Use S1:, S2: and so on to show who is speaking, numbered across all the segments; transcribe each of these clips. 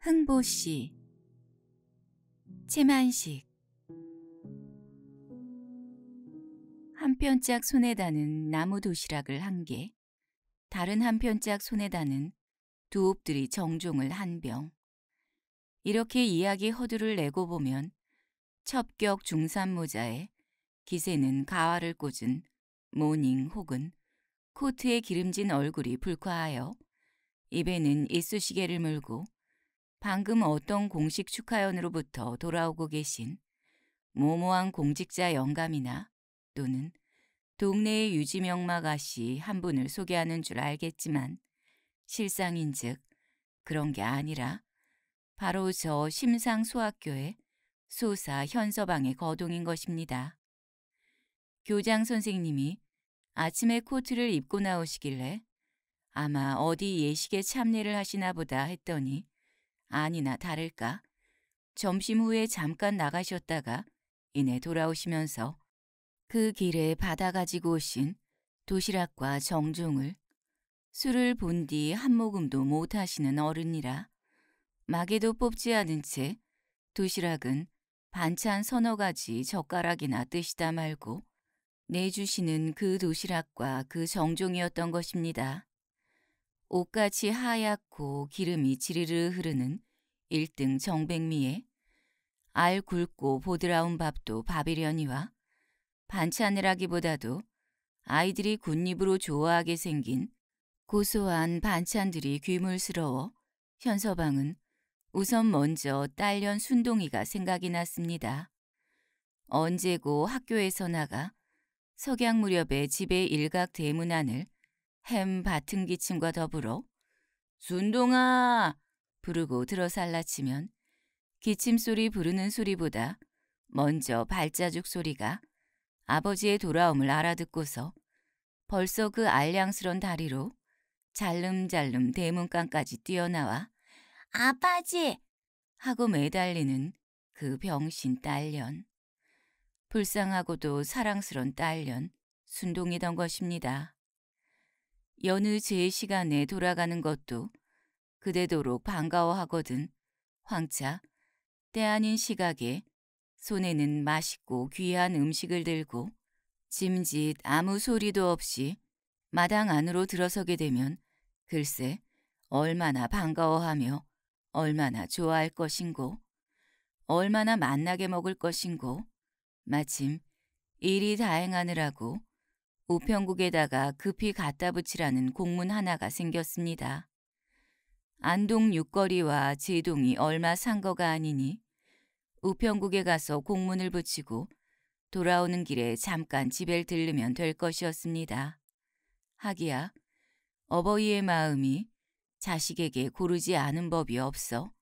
S1: 흥보씨 채만식 한 편짝 손에다는 나무 도시락을 한 개, 다른 한 편짝 손에다는 두 홉들이 정종을 한 병. 이렇게 이야기 허두를 내고 보면 첩경 중산 모자에 깃에는 가화를 꽂은 모닝 혹은 코트에 기름진 얼굴이 불콰하여 입에는 이쑤시개를 물고 방금 어떤 공식 축하연으로부터 돌아오고 계신 모모한 공직자 영감이나 또는 동네의 유지명막 아씨 한 분을 소개하는 줄 알겠지만 실상인즉 그런 게 아니라 바로 저 심상소학교의 소사 현서방의 거동인 것입니다. 교장 선생님이 아침에 코트를 입고 나오시길래 아마 어디 예식에 참례를 하시나 보다 했더니 아니나 다를까 점심 후에 잠깐 나가셨다가 이내 돌아오시면서 그 길에 받아 가지고 오신 도시락과 정종을 술을 본 뒤 한 모금도 못 하시는 어른이라 마개도 뽑지 않은 채 도시락은 반찬 서너 가지 젓가락이나 뜨시다 말고 내주시는 그 도시락과 그 정종이었던 것입니다. 옷같이 하얗고 기름이 지르르 흐르는 1등 정백미에 알 굵고 보드라운 밥도 밥이려니와 반찬이라기보다도 아이들이 굿입으로 좋아하게 생긴 고소한 반찬들이 귀물스러워 현서방은 우선 먼저 딸년 순동이가 생각이 났습니다. 언제고 학교에서 나가 석양 무렵에 집의 일각 대문 안을 햄 바튼 기침과 더불어 순동아 부르고 들어살라치면 기침 소리 부르는 소리보다 먼저 발자죽 소리가 아버지의 돌아옴을 알아듣고서 벌써 그 알량스런 다리로 잘름잘름 대문간까지 뛰어나와 아빠지 하고 매달리는 그 병신 딸년. 불쌍하고도 사랑스런 딸년 순동이던 것입니다. 여느 제 시간에 돌아가는 것도 그대도록 반가워하거든 황차 때 아닌 시각에 손에는 맛있고 귀한 음식을 들고 짐짓 아무 소리도 없이 마당 안으로 들어서게 되면 글쎄 얼마나 반가워하며 얼마나 좋아할 것인고 얼마나 만나게 먹을 것인고 마침 일이 다행하느라고 우편국에다가 급히 갖다 붙이라는 공문 하나가 생겼습니다. 안동 육거리와 제동이 얼마 산 거가 아니니 우편국에 가서 공문을 붙이고 돌아오는 길에 잠깐 집에 들르면 될 것이었습니다. 하기야 어버이의 마음이 자식에게 고르지 않은 법이 없어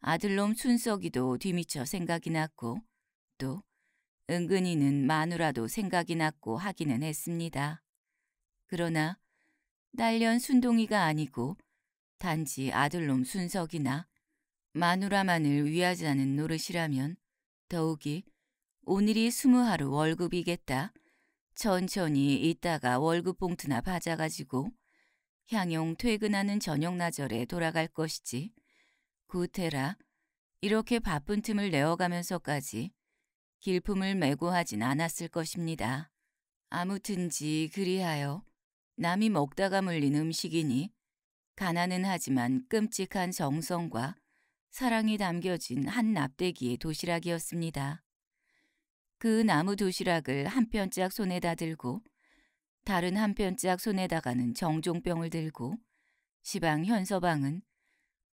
S1: 아들놈 순석이도 뒤미쳐 생각이 났고 또 은근히는 마누라도 생각이 났고 하기는 했습니다. 그러나 딸년 순동이가 아니고 단지 아들놈 순석이나 마누라만을 위하자는 노릇이라면 더욱이 오늘이 스무 하루 월급이겠다. 천천히 있다가 월급 봉투나 받아가지고 향용 퇴근하는 저녁 나절에 돌아갈 것이지. 구테라 이렇게 바쁜 틈을 내어가면서까지 길품을 메고 하진 않았을 것입니다. 아무튼지 그리하여 남이 먹다가 물린 음식이니 가난은 하지만 끔찍한 정성과 사랑이 담겨진 한 납대기의 도시락이었습니다. 그 나무 도시락을 한 편짝 손에다 들고 다른 한 편짝 손에다가는 정종병을 들고 시방 현서방은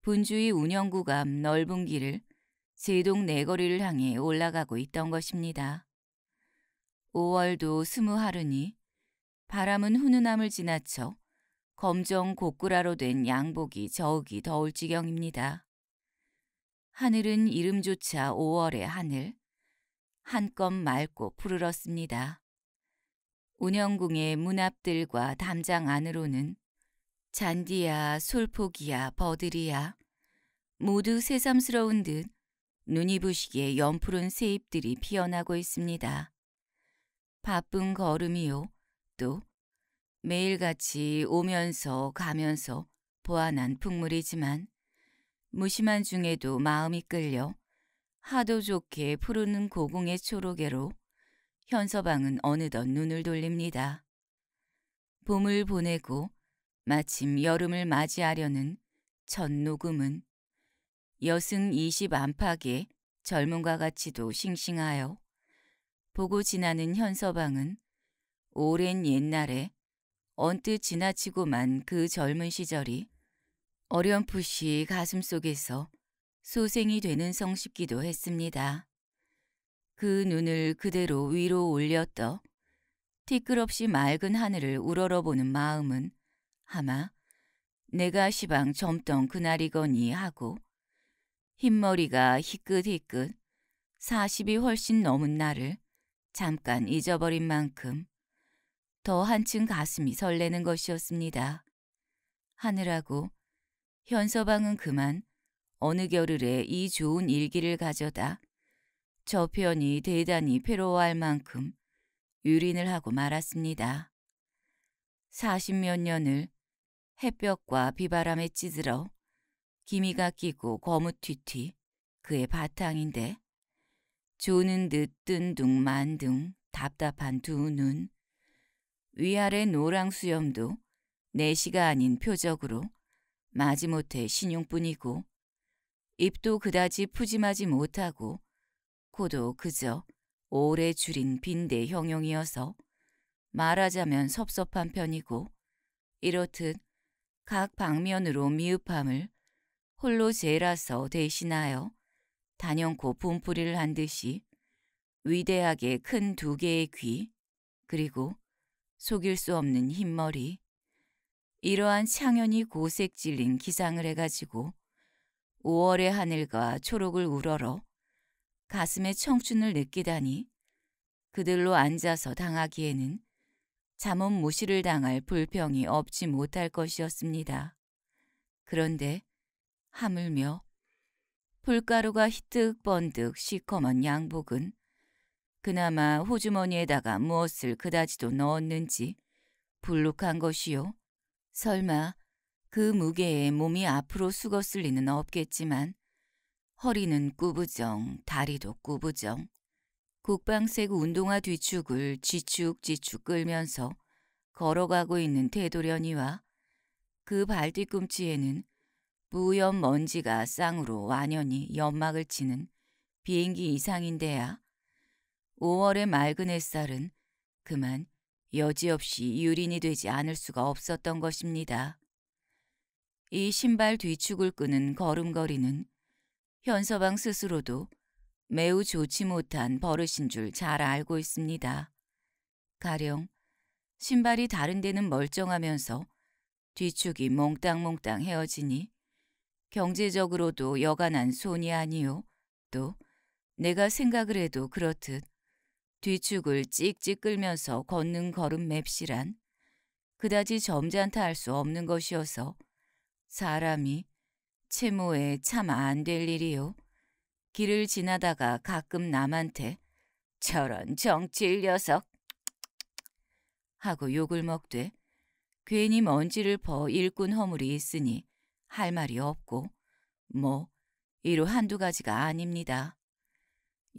S1: 분주의 운영구가 앞 넓은 길을 세동 내거리를 향해 올라가고 있던 것입니다. 5월도 스무 하루니 바람은 훈훈함을 지나쳐 검정 고꾸라로 된 양복이 저욱이 더울 지경입니다. 하늘은 이름조차 5월의 하늘, 한껏 맑고 푸르렀습니다. 운영궁의 문 앞들과 담장 안으로는 잔디야, 솔포기야, 버들이야 모두 새삼스러운 듯 눈이 부시게 연푸른 새잎들이 피어나고 있습니다. 바쁜 걸음이요. 또 매일같이 오면서 가면서 보아난 풍물이지만 무심한 중에도 마음이 끌려 하도 좋게 푸르는 고궁의 초록에로 현서방은 어느덧 눈을 돌립니다. 봄을 보내고 마침 여름을 맞이하려는 첫 녹음은 여승 20 안팎의 젊은과 같이도 싱싱하여 보고 지나는 현서방은 오랜 옛날에 언뜻 지나치고만 그 젊은 시절이 어렴풋이 가슴 속에서 소생이 되는 성쉽기도 했습니다. 그 눈을 그대로 위로 올렸더 티끌없이 맑은 하늘을 우러러보는 마음은 아마 내가 시방 젊던 그날이거니 하고 흰머리가 희끗희끗 40이 훨씬 넘은 나를 잠깐 잊어버린 만큼 더 한층 가슴이 설레는 것이었습니다. 하늘하고 현서방은 그만 어느 겨를에 이 좋은 일기를 가져다 저편이 대단히 괴로워할 만큼 유린을 하고 말았습니다. 40몇 년을 햇볕과 비바람에 찌들어 기미가 끼고 거무튀튀 그의 바탕인데 조는 듯 뜬 둥 만 둥 답답한 두 눈 위아래 노랑 수염도 내시가 아닌 표적으로 마지못해 신용뿐이고 입도 그다지 푸짐하지 못하고 코도 그저 오래 줄인 빈대 형용이어서 말하자면 섭섭한 편이고 이렇듯 각 방면으로 미흡함을 홀로 재라서 대신하여 단연코 분풀이를 한 듯이 위대하게 큰 두 개의 귀 그리고 속일 수 없는 흰머리 이러한 창연이 고색 질린 기상을 해가지고 5월의 하늘과 초록을 우러러 가슴에 청춘을 느끼다니 그들로 앉아서 당하기에는 잠옷 무시를 당할 불평이 없지 못할 것이었습니다. 그런데 하물며 풀가루가 희뜩 번득 시커먼 양복은 그나마 호주머니에다가 무엇을 그다지도 넣었는지 불룩한 것이요. 설마 그 무게에 몸이 앞으로 숙었을 리는 없겠지만 허리는 꾸부정, 다리도 꾸부정. 국방색 운동화 뒤축을 지축지축 끌면서 걸어가고 있는 태도련이와 그 발뒤꿈치에는 뿌연 먼지가 쌍으로 완연히 연막을 치는 비행기 이상인데야 5월의 맑은 햇살은 그만 여지없이 유린이 되지 않을 수가 없었던 것입니다. 이 신발 뒤축을 끄는 걸음걸이는 현서방 스스로도 매우 좋지 못한 버릇인 줄 잘 알고 있습니다. 가령 신발이 다른 데는 멀쩡하면서 뒤축이 몽땅몽땅 헤어지니 경제적으로도 여간한 손이 아니요. 또 내가 생각을 해도 그렇듯 뒤축을 찍찍 끌면서 걷는 걸음 맵시란 그다지 점잖다 할 수 없는 것이어서 사람이 채모에 참 안 될 일이요. 길을 지나다가 가끔 남한테 저런 정치일 녀석 하고 욕을 먹되 괜히 먼지를 퍼 일꾼 허물이 있으니 할 말이 없고 뭐 이로 한두 가지가 아닙니다.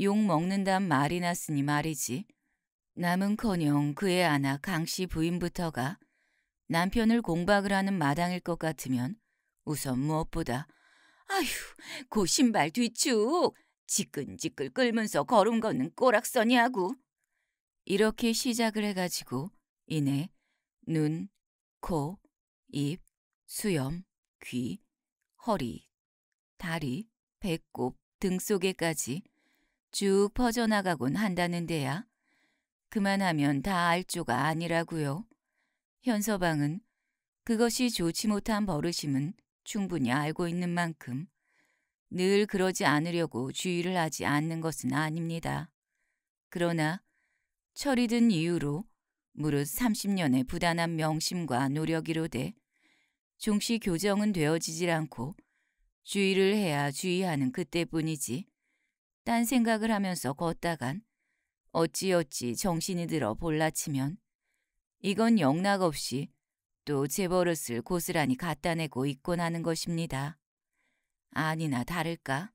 S1: 욕 먹는단 말이 났으니 말이지. 남은커녕 그의 아나 강씨 부인부터가 남편을 공박을 하는 마당일 것 같으면 우선 무엇보다 아휴 고 신발 뒤축 지끈지끈 끌면서 걸음 걷는 꼬락서니하고 이렇게 시작을 해가지고 이내 눈, 코, 입, 수염, 귀, 허리, 다리, 배꼽, 등 속에까지 쭉 퍼져나가곤 한다는데야 그만하면 다 알 조가 아니라고요. 현서방은 그것이 좋지 못한 버릇임은 충분히 알고 있는 만큼 늘 그러지 않으려고 주의를 하지 않는 것은 아닙니다. 그러나 철이 든 이유로 무릇 30년의 부단한 명심과 노력이로돼 종시 교정은 되어지질 않고 주의를 해야 주의하는 그때뿐이지 딴 생각을 하면서 걷다간 어찌어찌 정신이 들어 볼라치면 이건 영락 없이 또 제 버릇을 고스란히 갖다 내고 있곤 하는 것입니다. 아니나 다를까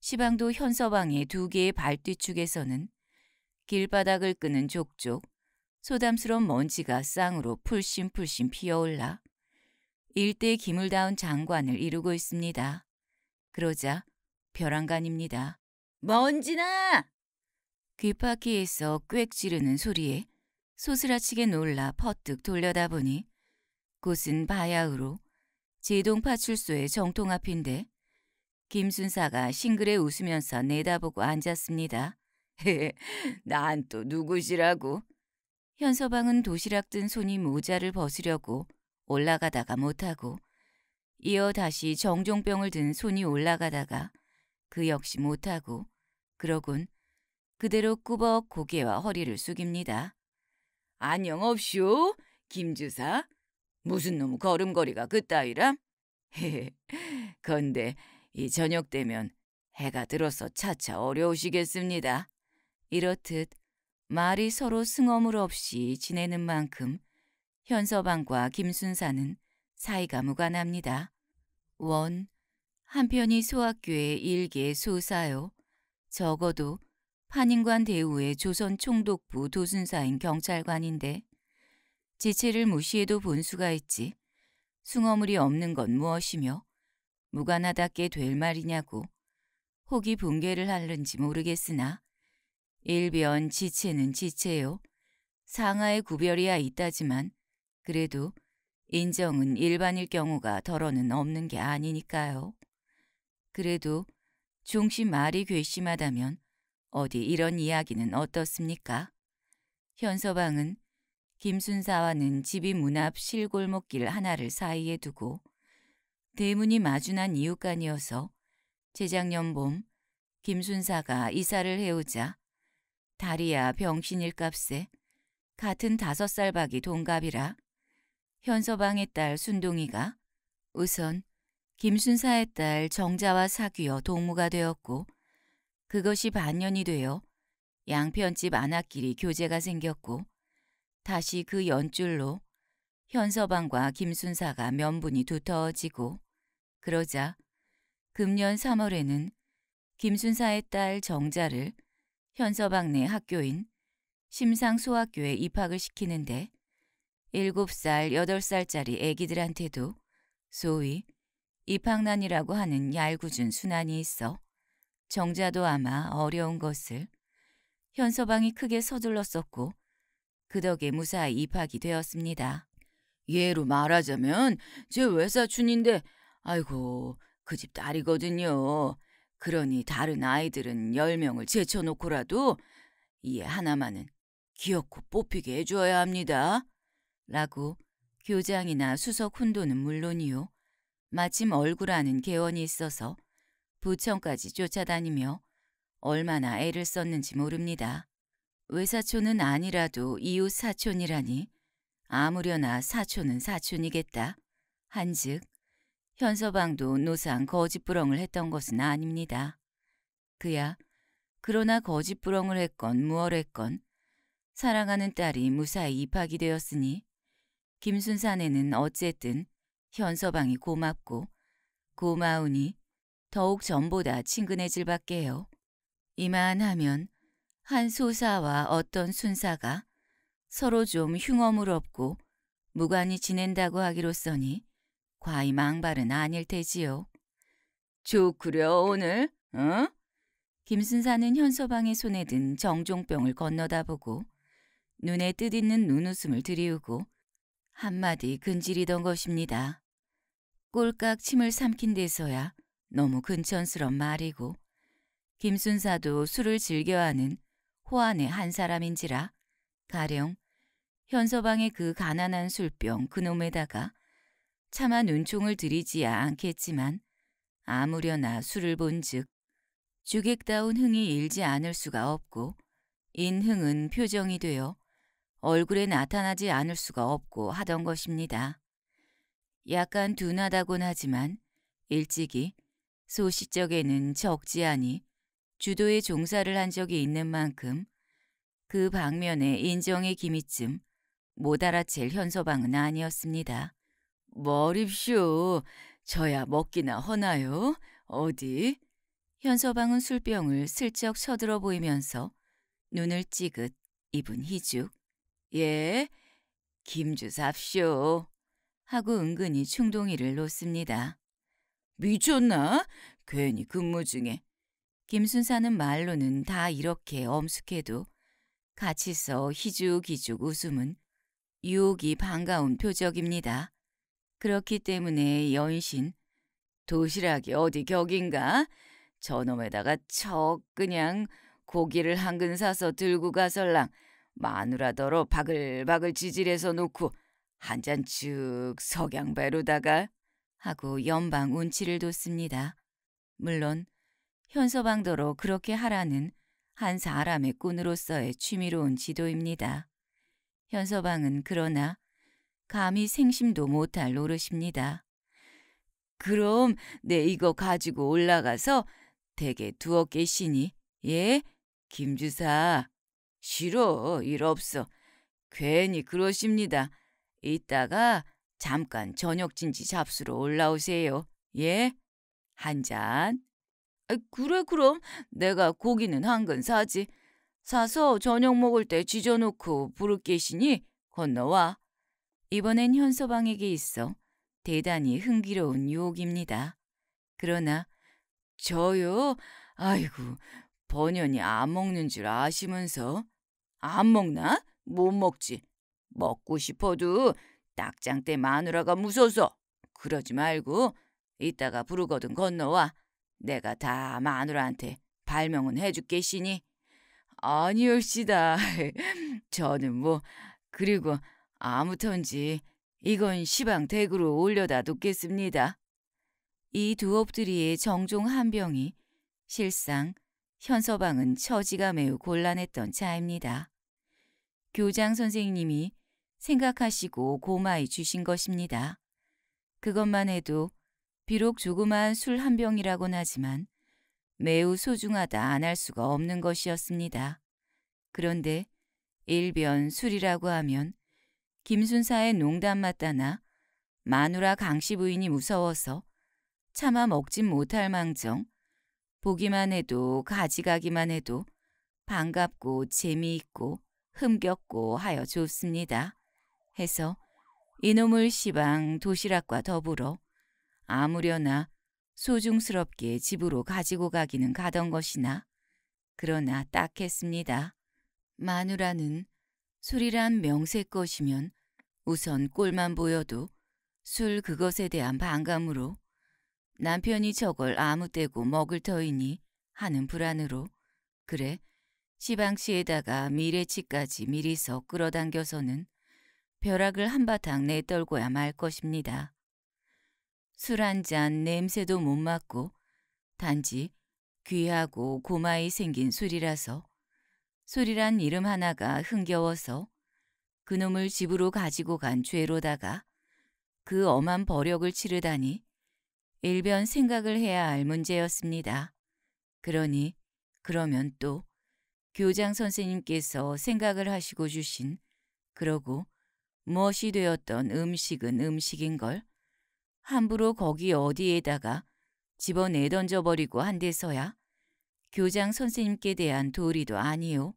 S1: 시방도 현서방의 두 개의 발뒤축에서는 길바닥을 끄는 족족 소담스러운 먼지가 쌍으로 풀심풀심 피어올라 일대 기물다운 장관을 이루고 있습니다. 그러자 벼랑간입니다. 먼지나! 귓바퀴에서 꽥 지르는 소리에 소스라치게 놀라 퍼뜩 돌려다보니 곳은 바야흐로 제동파 출소의 정통 앞인데 김순사가 싱글에 웃으면서 내다보고 앉았습니다. 난 또 누구시라고? 현서방은 도시락 든 손이 모자를 벗으려고 올라가다가 못하고 이어 다시 정종병을 든 손이 올라가다가 그 역시 못하고 그러곤 그대로 꾸벅 고개와 허리를 숙입니다. 안녕 없쇼, 김주사. 무슨 놈 걸음걸이가 그따위람? 헤헤, 건데 이 저녁 되면 해가 들어서 차차 어려우시겠습니다. 이렇듯 말이 서로 승어물 없이 지내는 만큼 현서방과 김순사는 사이가 무관합니다. 원, 한편이 소학교의 일개 소사요. 적어도 판인관 대우의 조선 총독부 도순사인 경찰관인데 지체를 무시해도 본수가 있지 숭어물이 없는 건 무엇이며 무관하답게 될 말이냐고 혹이 붕괴를 하는지 모르겠으나 일변 지체는 지체요. 상하의 구별이야 있다지만 그래도 인정은 일반일 경우가 덜어는 없는 게 아니니까요. 그래도 중심 말이 괘씸하다면 어디 이런 이야기는 어떻습니까? 현서방은 김순사와는 집이 문 앞 실골목길 하나를 사이에 두고 대문이 마주난 이웃간이어서 재작년 봄 김순사가 이사를 해오자 다리야 병신일 값에 같은 다섯 살 박이 동갑이라 현서방의 딸 순동이가 우선 김순사의 딸 정자와 사귀어 동무가 되었고 그것이 반년이 되어 양편집 안악길이 교제가 생겼고 다시 그 연줄로 현서방과 김순사가 면분이 두터워지고 그러자 금년 3월에는 김순사의 딸 정자를 현서방네 학교인 심상소학교에 입학을 시키는데 7살, 8살짜리 애기들한테도 소위 입학난이라고 하는 얄궂은 순환이 있어 정자도 아마 어려운 것을 현서방이 크게 서둘렀었고 그 덕에 무사히 입학이 되었습니다. 예로 말하자면 제 외사촌인데 아이고 그 집 딸이거든요. 그러니 다른 아이들은 10명을 제쳐놓고라도 이 하나만은 귀엽고 뽑히게 해주어야 합니다. 라고 교장이나 수석 훈도는 물론이요. 마침 얼굴 아는 개원이 있어서 부천까지 쫓아다니며 얼마나 애를 썼는지 모릅니다. 외사촌은 아니라도 이웃 사촌이라니 아무려나 사촌은 사촌이겠다. 한즉 현서방도 노상 거짓부렁을 했던 것은 아닙니다. 그야 그러나 거짓부렁을 했건 무얼 했건 사랑하는 딸이 무사히 입학이 되었으니 김순산에는 어쨌든 현서방이 고맙고 고마우니 더욱 전보다 친근해질 밖에요. 이만하면 한 소사와 어떤 순사가 서로 좀 흉어물 없고 무관히 지낸다고 하기로써니 과히 망발은 아닐 테지요. 좋구려 오늘, 어? 김순사는 현서방의 손에 든 정종병을 건너다보고 눈에 뜻있는 눈웃음을 들이우고 한마디 근질이던 것입니다. 꼴깍 침을 삼킨 데서야 너무 근천스런 말이고 김순사도 술을 즐겨하는 호안의 한 사람인지라 가령 현서방의 그 가난한 술병 그놈에다가 차마 눈총을 들이지야 않겠지만 아무려나 술을 본즉 주객다운 흥이 일지 않을 수가 없고 인흥은 표정이 되어 얼굴에 나타나지 않을 수가 없고 하던 것입니다. 약간 둔하다곤 하지만 일찍이 소시적에는 적지 않이 주도에 종사를 한 적이 있는 만큼 그 방면에 인정의 기미쯤 못 알아챌 현서방은 아니었습니다. 머립쇼, 저야 먹기나 허나요? 어디? 현서방은 술병을 슬쩍 쳐들어 보이면서 눈을 찌긋 입은 희죽. 예, 김주 삽쇼. 하고 은근히 충동이를 놓습니다. 미쳤나? 괜히 근무 중에. 김순사는 말로는 다 이렇게 엄숙해도 같이 써 희죽희죽 웃음은 유혹이 반가운 표적입니다. 그렇기 때문에 연신 도시락이 어디 격인가? 저놈에다가 척 그냥 고기를 한 근 사서 들고 가설랑 마누라더러 바글바글 지질해서 놓고 한 잔 쭉 석양 배로다가 하고 연방 운치를 뒀습니다. 물론 현서방더러 그렇게 하라는 한 사람의 꾼으로서의 취미로운 지도입니다. 현서방은 그러나 감히 생심도 못할 노릇입니다. 그럼 내 이거 가지고 올라가서 댁에 두어 계시니 예? 김주사 싫어 일 없어 괜히 그러십니다. 이따가 잠깐 저녁 진지 잡수러 올라오세요. 예? 한 잔. 아, 그래 그럼 내가 고기는 한 근 사지. 사서 저녁 먹을 때 지져놓고 부를 계시니 건너와. 이번엔 현서방에게 있어 대단히 흥기로운 유혹입니다. 그러나 저요? 아이고 번연이 안 먹는 줄 아시면서 안 먹나? 못 먹지. 먹고 싶어도 딱장 때 마누라가 무서워서 그러지 말고 이따가 부르거든 건너와 내가 다 마누라한테 발명은 해줄게시니 아니올시다 저는 뭐 그리고 아무턴지 이건 시방 댁으로 올려다 놓겠습니다. 이 두 엎드리의 정종 한 병이 실상 현서방은 처지가 매우 곤란했던 차입니다. 교장 선생님이 생각하시고 고마이 주신 것입니다. 그것만 해도 비록 조그마한 술한 병이라곤 하지만 매우 소중하다 안 할 수가 없는 것이었습니다. 그런데 일변 술이라고 하면 김순사의 농담 맞다나 마누라 강씨 부인이 무서워서 차마 먹진 못할 망정 보기만 해도 가지가기만 해도 반갑고 재미있고 흠겹고 하여 좋습니다. 해서 이놈을 시방 도시락과 더불어 아무려나 소중스럽게 집으로 가지고 가기는 가던 것이나 그러나 딱했습니다. 마누라는 술이란 명세 것이면 우선 꼴만 보여도 술 그것에 대한 반감으로 남편이 저걸 아무 때고 먹을 터이니 하는 불안으로 그래 시방시에다가 미래치까지 미리 서 끌어당겨서는 벼락을 한바탕 내떨고야 말 것입니다. 술 한 잔 냄새도 못 맡고 단지 귀하고 고마이 생긴 술이라서 술이란 이름 하나가 흥겨워서 그놈을 집으로 가지고 간 죄로다가 그 엄한 버력을 치르다니 일변 생각을 해야 할 문제였습니다. 그러니 그러면 또 교장 선생님께서 생각을 하시고 주신 그러고 무엇이 되었던 음식은 음식인 걸 함부로 거기 어디에다가 집어내 던져버리고 한 데서야 교장 선생님께 대한 도리도 아니요.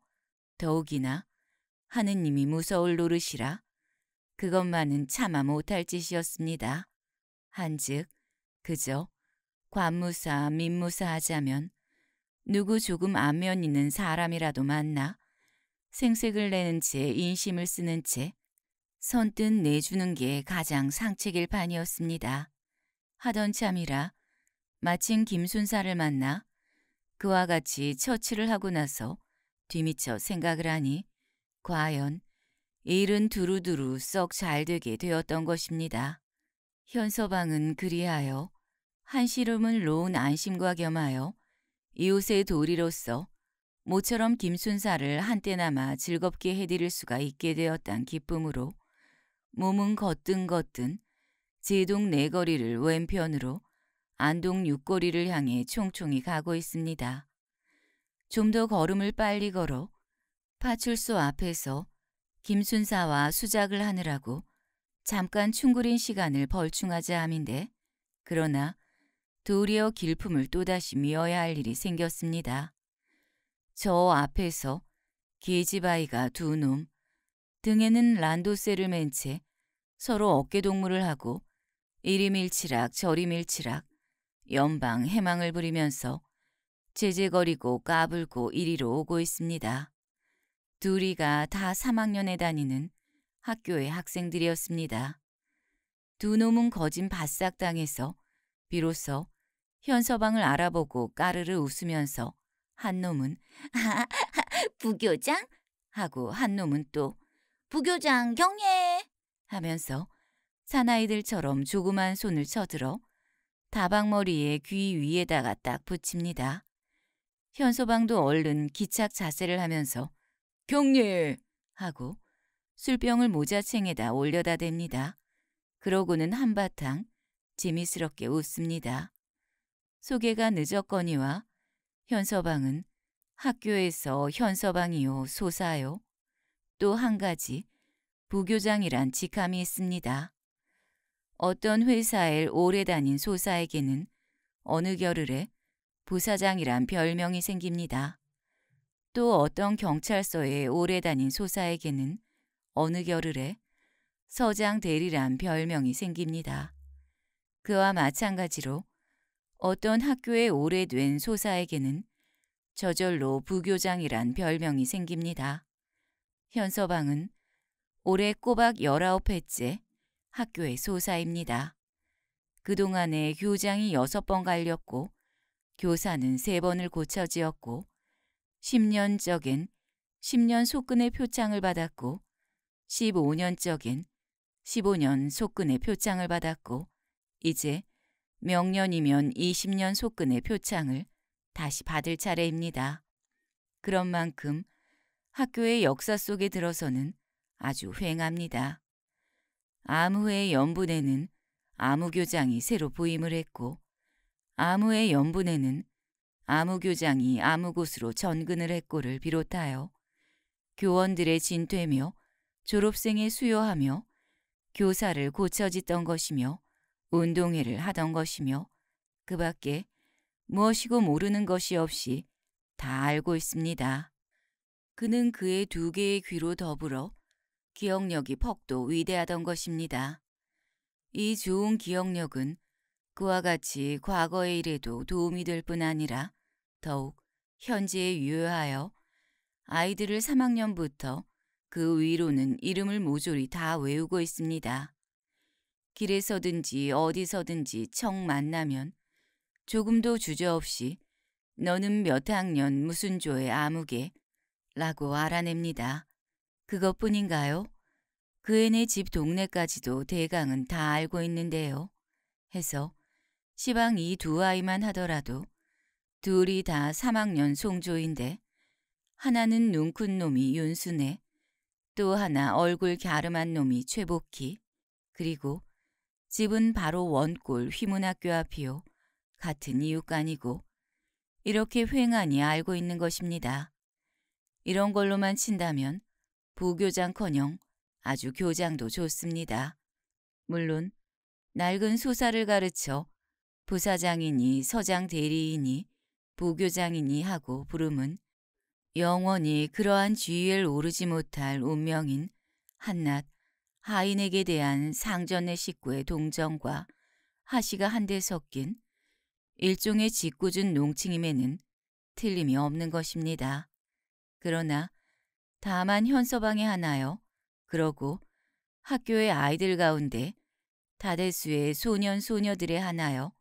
S1: 더욱이나 하느님이 무서울 노릇이라 그것만은 참아 못할 짓이었습니다. 한즉 그저 관무사, 민무사 하자면 누구 조금 안면 있는 사람이라도 만나 생색을 내는 채 인심을 쓰는 채 선뜻 내주는 게 가장 상책일 판이었습니다. 하던 참이라 마침 김순사를 만나 그와 같이 처치를 하고 나서 뒤미쳐 생각을 하니 과연 일은 두루두루 썩 잘 되게 되었던 것입니다. 현서방은 그리하여 한시름을 놓은 안심과 겸하여 이웃의 도리로서 모처럼 김순사를 한때나마 즐겁게 해드릴 수가 있게 되었단 기쁨으로 몸은 거뜬거뜬 제동 네 거리를 왼편으로 안동 육거리를 향해 총총히 가고 있습니다. 좀 더 걸음을 빨리 걸어 파출소 앞에서 김순사와 수작을 하느라고 잠깐 충구린 시간을 벌충하자 함인데 그러나 도리어 길품을 또다시 미어야 할 일이 생겼습니다. 저 앞에서 계집아이가 두 놈, 등에는 란도세를 맨채 서로 어깨동무를 하고 이리 밀치락 저리 밀치락 연방 해망을 부리면서 제재거리고 까불고 이리로 오고 있습니다. 둘이가 다 3학년에 다니는 학교의 학생들이었습니다. 두 놈은 거진 바싹 당해서 비로소 현서방을 알아보고 까르르 웃으면서 한 놈은 부교장 하고 한 놈은 또 부교장 경례 하면서 사나이들처럼 조그만 손을 쳐들어 다방머리에 귀 위에다가 딱 붙입니다. 현서방도 얼른 기착 자세를 하면서 경례 하고 술병을 모자챙에다 올려다 댑니다. 그러고는 한바탕 재미스럽게 웃습니다. 소개가 늦었거니와 현서방은 학교에서 현서방이요 소사요 또 한 가지 부교장이란 직함이 있습니다. 어떤 회사에 오래 다닌 소사에게는 어느 겨를에 부사장이란 별명이 생깁니다. 또 어떤 경찰서에 오래 다닌 소사에게는 어느 겨를에 서장 대리란 별명이 생깁니다. 그와 마찬가지로 어떤 학교에 오래된 소사에게는 저절로 부교장이란 별명이 생깁니다. 현서방은 올해 꼬박 19회째 학교의 소사입니다. 그동안에 교장이 6번 갈렸고 교사는 3번을 고쳐지었고 10년적엔 10년 속근의 표창을 받았고 15년적엔 15년 속근의 표창을 받았고 이제 명년이면 20년 속근의 표창을 다시 받을 차례입니다. 그런 만큼 학교의 역사 속에 들어서는 아주 휑합니다. 아무의 연분에는 아무교장이 새로 부임을 했고 아무의 연분에는 아무교장이 아무 곳으로 전근을 했고를 비롯하여 교원들의 진퇴며 졸업생의 수요하며 교사를 고쳐짓던 것이며 운동회를 하던 것이며 그 밖에 무엇이고 모르는 것이 없이 다 알고 있습니다. 그는 그의 두 개의 귀로 더불어 기억력이 퍽도 위대하던 것입니다. 이 좋은 기억력은 그와 같이 과거의 일에도 도움이 될 뿐 아니라 더욱 현재에 유효하여 아이들을 3학년부터 그 위로는 이름을 모조리 다 외우고 있습니다. 길에서든지 어디서든지 청 만나면 조금도 주저없이 너는 몇 학년 무슨 조의 아무개 라고 알아냅니다. 그것뿐인가요? 그 애네 집 동네까지도 대강은 다 알고 있는데요. 해서 시방 이 두 아이만 하더라도 둘이 다 3학년 송조인데 하나는 눈큰 놈이 윤순애 또 하나 얼굴 갸름한 놈이 최복희 그리고 집은 바로 원골 휘문학교 앞이요. 같은 이웃간이고 이렇게 휑하니 알고 있는 것입니다. 이런 걸로만 친다면 부교장커녕 아주 교장도 좋습니다. 물론 낡은 소사를 가르쳐 부사장이니 서장 대리이니 부교장이니 하고 부름은 영원히 그러한 지위를 오르지 못할 운명인 한낱 하인에게 대한 상전의 식구의 동정과 하시가 한데 섞인 일종의 짓궂은 농칭임에는 틀림이 없는 것입니다. 그러나 다만 현서방에 하나요. 그러고 학교의 아이들 가운데 다대수의 소년 소녀들의 하나요.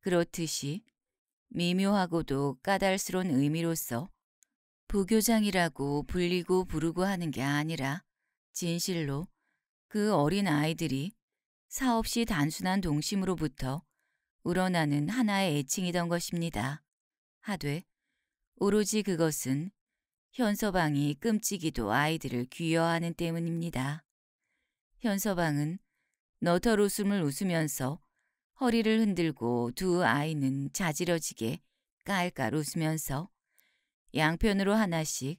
S1: 그렇듯이 미묘하고도 까달스러운 의미로서 부교장이라고 불리고 부르고 하는 게 아니라 진실로 그 어린 아이들이 사없이 단순한 동심으로부터 우러나는 하나의 애칭이던 것입니다. 하되 오로지 그것은 현서방이 끔찍이도 아이들을 귀여워하는 때문입니다. 현서방은 너털 웃음을 웃으면서 허리를 흔들고 두 아이는 자지러지게 깔깔 웃으면서 양편으로 하나씩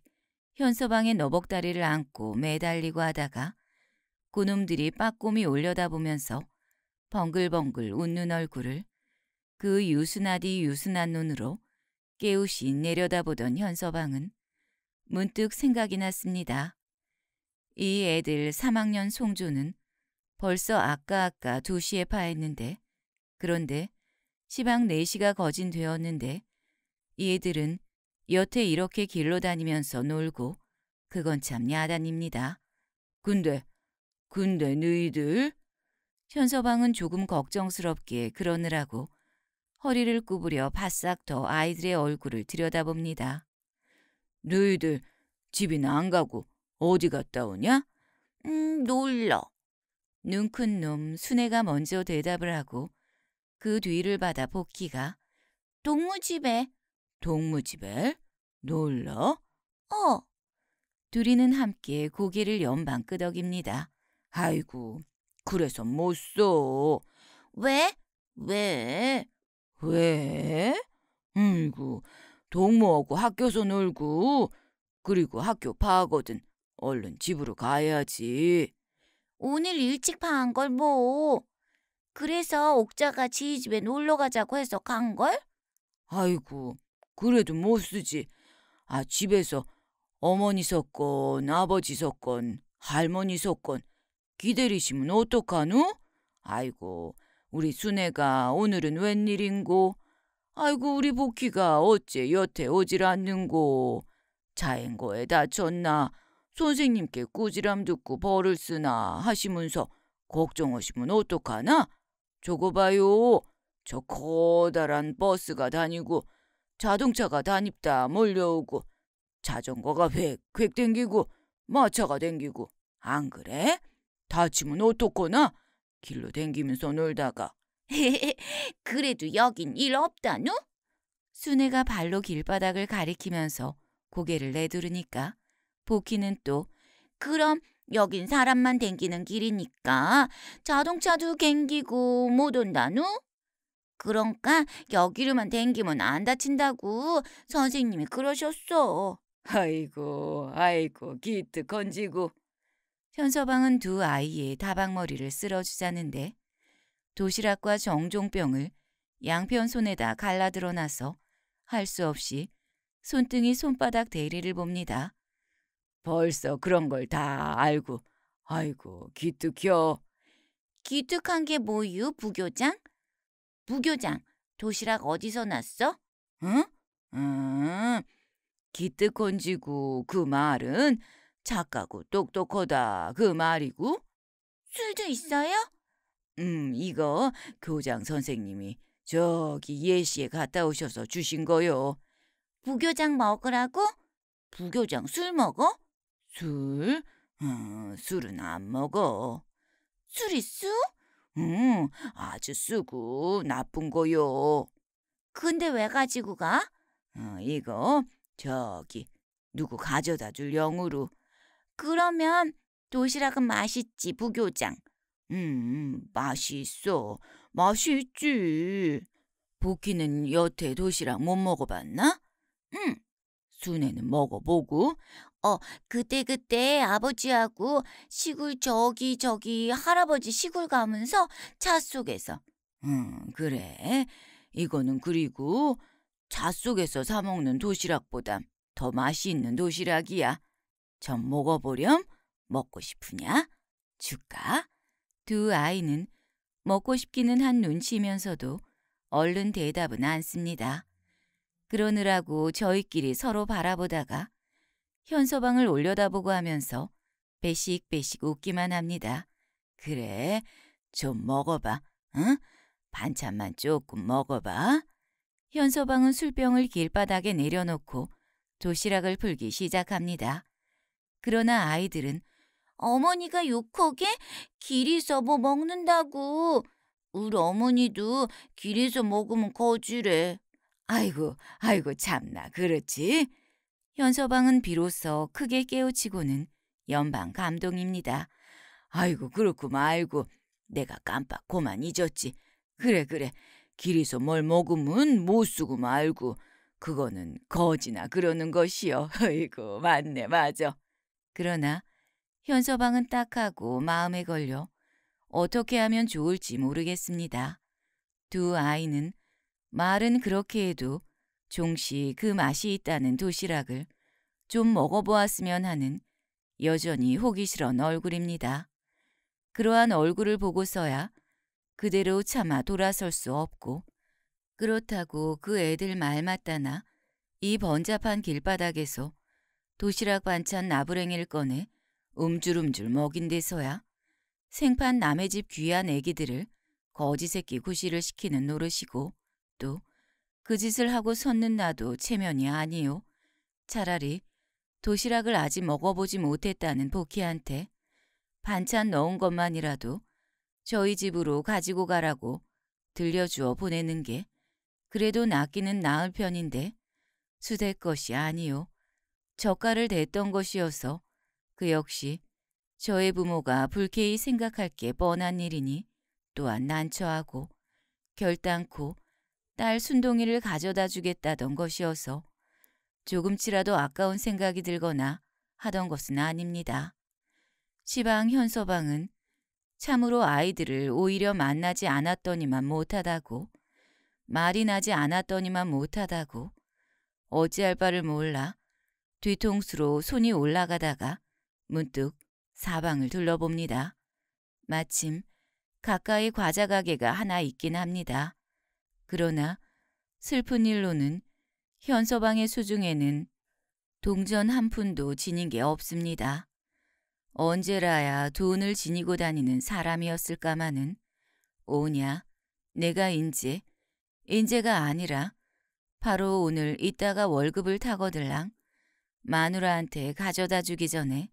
S1: 현서방의 너벅다리를 안고 매달리고 하다가 그놈들이 빠꼼히 올려다보면서 벙글벙글 웃는 얼굴을 그 유순하디 유순한 눈으로 깨우시 내려다보던 현서방은 문득 생각이 났습니다. 이 애들 3학년 송조는 벌써 아까 아까 2시에 파했는데 그런데 시방 4시가 거진 되었는데 이 애들은 여태 이렇게 길로 다니면서 놀고 그건 참 야단입니다. 근데 근데 너희들 현서방은 조금 걱정스럽게 그러느라고 허리를 구부려 바싹 더 아이들의 얼굴을 들여다봅니다. 너희들 집이나 안 가고 어디 갔다 오냐?
S2: 음, 놀러.
S1: 눈 큰 놈 순애가 먼저 대답을 하고 그 뒤를 받아 복희가
S2: 동무집에.
S1: 동무집에 놀러?
S2: 어.
S1: 둘이는 함께 고개를 연방 끄덕입니다. 아이고, 그래서 못 써.
S2: 왜? 왜?
S1: 왜? 아이고, 동무하고 학교서 놀고 그리고 학교 파거든. 얼른 집으로 가야지.
S2: 오늘 일찍 파한 걸 뭐. 그래서 옥자가 지희 집에 놀러 가자고 해서 간 걸?
S1: 아이고, 그래도 못 쓰지. 아, 집에서 어머니 섰건 아버지 섰건 할머니 섰건 기다리시면 어떡하누? 아이고, 우리 순애가 오늘은 웬일인고? 아이고, 우리 복희가 어째 여태 오질 않는고? 자행거에 다쳤나? 선생님께 꾸지람 듣고 벌을 쓰나 하시면서 걱정하시면 어떡하나? 저거 봐요. 저 커다란 버스가 다니고 자동차가 다닙다 몰려오고 자전거가 획획 댕기고 마차가 댕기고 안 그래? 다치면 어떡거나? 길로 댕기면서 놀다가
S2: 그래도 여긴 일 없다누?
S1: 순애가 발로 길바닥을 가리키면서 고개를 내두르니까 복희는 또
S2: 그럼 여긴 사람만 댕기는 길이니까 자동차도 갱기고 못 온다누? 그러니까 여기로만 댕기면 안 다친다고 선생님이 그러셨어.
S1: 아이고 아이고 기트 건지고 현서방은 두 아이의 다방머리를 쓸어주자는데 도시락과 정종병을 양편 손에다 갈라들어 놔서 할 수 없이 손등이 손바닥 대리를 봅니다. 벌써 그런 걸 다 알고 아이고 기특혀.
S2: 기특한 게 뭐유 부교장? 부교장 도시락 어디서 났어?
S1: 응? 음, 기특 건지고 그 말은 착하고 똑똑하다 그 말이고
S2: 술도 있어요?
S1: 음 이거 교장 선생님이 저기 예시에 갔다 오셔서 주신 거요.
S2: 부교장 먹으라고? 부교장 술 먹어?
S1: 술? 음, 술은 안 먹어.
S2: 술이 쑤?
S1: 음, 아주 쓰고 나쁜 거요.
S2: 근데 왜 가지고 가?
S1: 어, 이거 저기 누구 가져다 줄 영으로.
S2: 그러면 도시락은 맛있지, 부교장.
S1: 음, 맛있어. 맛있지. 복희는 여태 도시락 못 먹어봤나?
S2: 응.
S1: 순애는 먹어보고.
S2: 어, 그때 그때 아버지하고 시골 저기 저기 할아버지 시골 가면서 차 속에서.
S1: 음, 그래. 이거는 그리고 차 속에서 사 먹는 도시락보다 더 맛이 있는 도시락이야. 전 먹어보렴? 먹고 싶으냐? 줄까? 두 아이는 먹고 싶기는 한 눈치면서도 얼른 대답은 않습니다. 그러느라고 저희끼리 서로 바라보다가 현서방을 올려다보고 하면서 배식배식 웃기만 합니다. 그래, 좀 먹어봐, 응? 반찬만 조금 먹어봐. 현서방은 술병을 길바닥에 내려놓고 도시락을 풀기 시작합니다. 그러나 아이들은
S2: 어머니가 욕하게 길에서 뭐 먹는다고. 우리 어머니도 길에서 먹으면 거지래.
S1: 아이고, 아이고 참나 그렇지. 현서방은 비로소 크게 깨우치고는 연방 감동입니다. 아이고 그렇고 말고 내가 깜빡 고만 잊었지. 그래 그래 길에서 뭘 먹으면 못 쓰고 말고 그거는 거지나 그러는 것이요. 아이고, 맞네, 맞아.
S2: 그러나 현서방은 딱하고 마음에 걸려 어떻게 하면 좋을지 모르겠습니다. 두 아이는 말은 그렇게 해도 종시 그 맛이 있다는 도시락을 좀 먹어보았으면 하는 여전히 호기스러운 얼굴입니다. 그러한 얼굴을 보고서야 그대로 차마 돌아설 수 없고 그렇다고 그 애들 말 맞다나 이 번잡한 길바닥에서 도시락 반찬 나부랭이를 꺼내 움줄움줄 먹인 데서야 생판 남의 집 귀한 애기들을 거지 새끼 구실을 시키는 노릇이고 또 그 짓을 하고 섰는 나도 체면이 아니요. 차라리 도시락을 아직 먹어보지 못했다는 복희한테 반찬 넣은 것만이라도 저희 집으로 가지고 가라고 들려주어 보내는 게 그래도 낫기는 나을 편인데 수대 것이 아니요. 젓갈을 댔던 것이어서 그 역시 저의 부모가 불쾌히 생각할 게 뻔한 일이니 또한 난처하고 결단코 딸 순동이를 가져다 주겠다던 것이어서 조금치라도 아까운 생각이 들거나 하던 것은 아닙니다. 시방 현서방은 참으로 아이들을 오히려 만나지 않았더니만 못하다고 말이 나지 않았더니만 못하다고 어찌할 바를 몰라 뒤통수로 손이 올라가다가 문득 사방을 둘러봅니다. 마침 가까이 과자 가게가 하나 있긴 합니다. 그러나 슬픈 일로는 현서방의 수중에는 동전 한 푼도 지닌 게 없습니다. 언제라야 돈을 지니고 다니는 사람이었을까마는 오냐 내가 인제 인제가 아니라 바로 오늘 이따가 월급을 타거들랑 마누라한테 가져다 주기 전에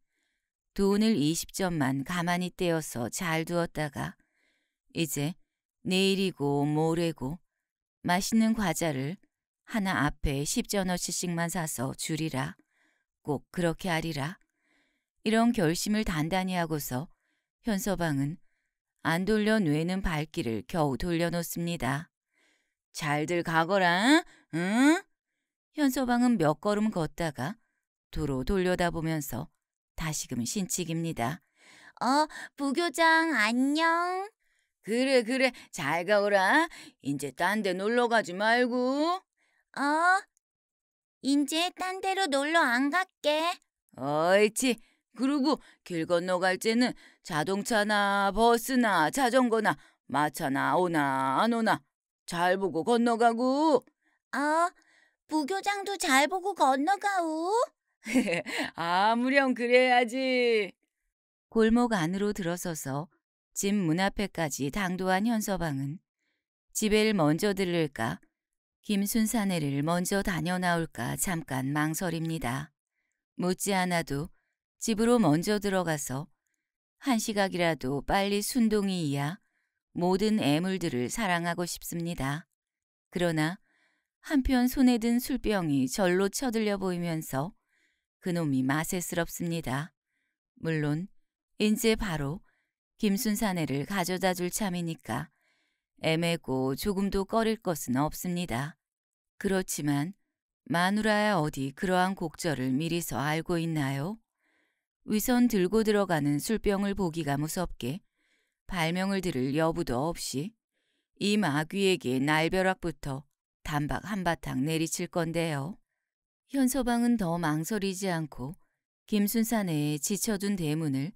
S2: 돈을 20점만 가만히 떼어서 잘 두었다가 이제 내일이고 모레고 맛있는 과자를 하나 앞에 10전어치씩만 사서 줄이라. 꼭 그렇게 하리라. 이런 결심을 단단히 하고서 현서방은 안 돌려 뇌는 발길을 겨우 돌려놓습니다. 잘들 가거라, 응? 현서방은 몇 걸음 걷다가 도로 돌려다보면서 다시금 신칙입니다.
S3: 어, 부교장 안녕.
S1: 그래 그래 잘 가오라. 이제 딴 데 놀러 가지 말고.
S3: 어, 인제 딴 데로 놀러 안 갈게.
S1: 어이치. 그리고 길 건너 갈 때는 자동차나 버스나 자전거나 마차나 오나 안 오나 잘 보고 건너가고.
S3: 어, 부교장도 잘 보고 건너가오.
S1: 아무렴 그래야지.
S2: 골목 안으로 들어서서 집 문 앞에까지 당도한 현서방은 집에를 먼저 들를까 김순사네를 먼저 다녀 나올까 잠깐 망설입니다. 묻지 않아도 집으로 먼저 들어가서 한 시각이라도 빨리 순동이 이야 모든 애물들을 사랑하고 싶습니다. 그러나 한편 손에 든 술병이 절로 쳐들려 보이면서 그놈이 마세스럽습니다. 물론 인제 바로 김순사네를 가져다 줄 참이니까 애매고 조금도 꺼릴 것은 없습니다. 그렇지만 마누라야 어디 그러한 곡절을 미리서 알고 있나요? 위선 들고 들어가는 술병을 보기가 무섭게 발명을 들을 여부도 없이 이 마귀에게 날벼락부터 단박 한바탕 내리칠 건데요. 현서방은 더 망설이지 않고 김순사네에 지쳐둔 대문을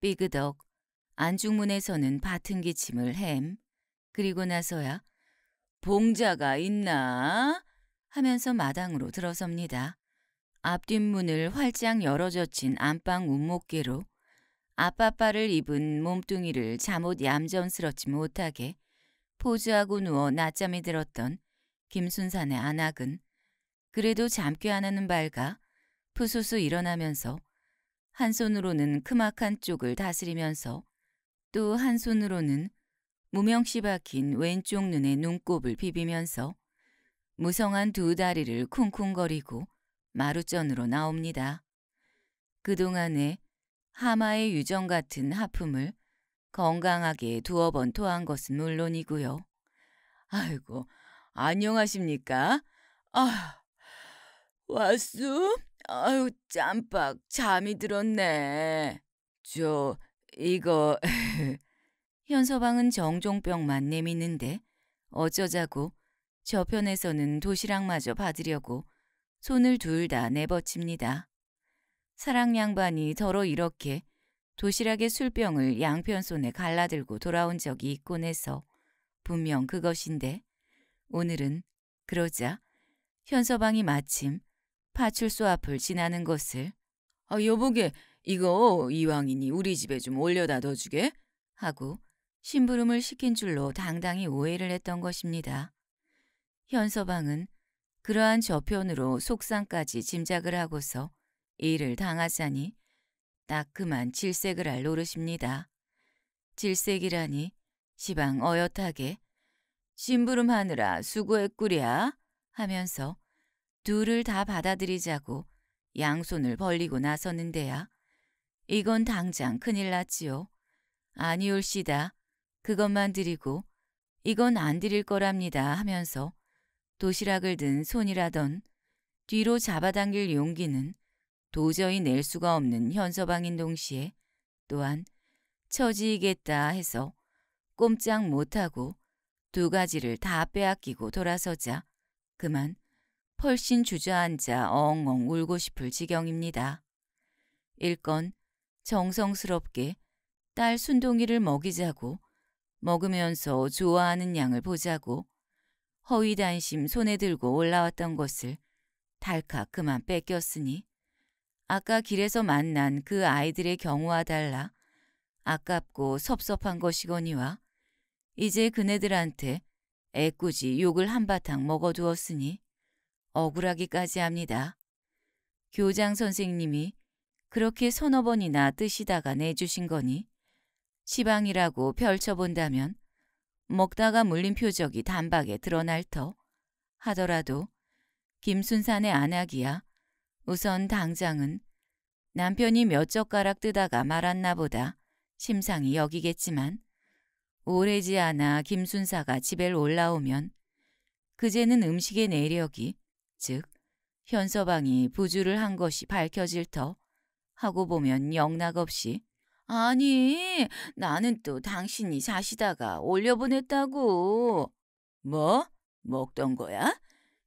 S2: 삐그덕 안중문에서는 바튼 기침을 햄 그리고 나서야 봉자가 있나 하면서 마당으로 들어섭니다. 앞뒷문을 활짝 열어젖힌 안방 운목계로 아빠빠를 입은 몸뚱이를 잠옷 얌전스럽지 못하게 포즈하고 누워 낮잠이 들었던 김순산의 안악은 그래도 잠귀 하나는 밝아 푸수수 일어나면서 한 손으로는 크막한 쪽을 다스리면서 또 한 손으로는 무명시 박힌 왼쪽 눈에 눈곱을 비비면서 무성한 두 다리를 쿵쿵거리고 마루전으로 나옵니다. 그동안에 하마의 유정 같은 하품을 건강하게 두어 번 토한 것은 물론이고요.
S1: 아이고, 안녕하십니까? 아, 왔어? 아유, 짬박 잠이 들었네. 저 이거
S2: 현서방은 정종병만 내미는데 어쩌자고 저편에서는 도시락마저 받으려고 손을 둘 다 내버칩니다. 사랑 양반이 더러 이렇게 도시락의 술병을 양편 손에 갈라들고 돌아온 적이 있곤 해서 분명 그것인데 오늘은 그러자 현서방이 마침 파출소 앞을 지나는 것을
S1: 아 여보게 이거 이왕이니 우리 집에 좀 올려다 둬주게
S2: 하고 심부름을 시킨 줄로 당당히 오해를 했던 것입니다. 현서방은 그러한 저편으로 속상까지 짐작을 하고서 일을 당하자니 딱 그만 질색을 할 노릇입니다. 질색이라니 시방 어엿하게 심부름하느라 수고했구랴 하면서 둘을 다 받아들이자고 양손을 벌리고 나섰는데야 이건 당장 큰일 났지요. 아니올시다. 그것만 드리고 이건 안 드릴 거랍니다 하면서 도시락을 든 손이라던 뒤로 잡아당길 용기는 도저히 낼 수가 없는 현서방인 동시에 또한 처지이겠다 해서 꼼짝 못하고 두 가지를 다 빼앗기고 돌아서자 그만 펄씬 주저앉아 엉엉 울고 싶을 지경입니다. 일건 정성스럽게 딸 순동이를 먹이자고 먹으면서 좋아하는 양을 보자고 허위단심 손에 들고 올라왔던 것을 달칵 그만 뺏겼으니 아까 길에서 만난 그 아이들의 경우와 달라 아깝고 섭섭한 것이거니와 이제 그네들한테 애꿎이 욕을 한바탕 먹어두었으니 억울하기까지 합니다. 교장 선생님이 그렇게 서너 번이나 뜨시다가 내주신 거니 시방이라고 펼쳐본다면 먹다가 물린 표적이 단박에 드러날 터 하더라도 김순산의 안악이야 우선 당장은 남편이 몇 젓가락 뜨다가 말았나 보다 심상이 여기겠지만 오래지 않아 김순사가 집에 올라오면 그제는 음식의 내력이 즉 현서방이 부주를 한 것이 밝혀질 터 하고 보면 영락없이 아니 나는 또 당신이 자시다가 올려보냈다고
S1: 뭐? 먹던 거야?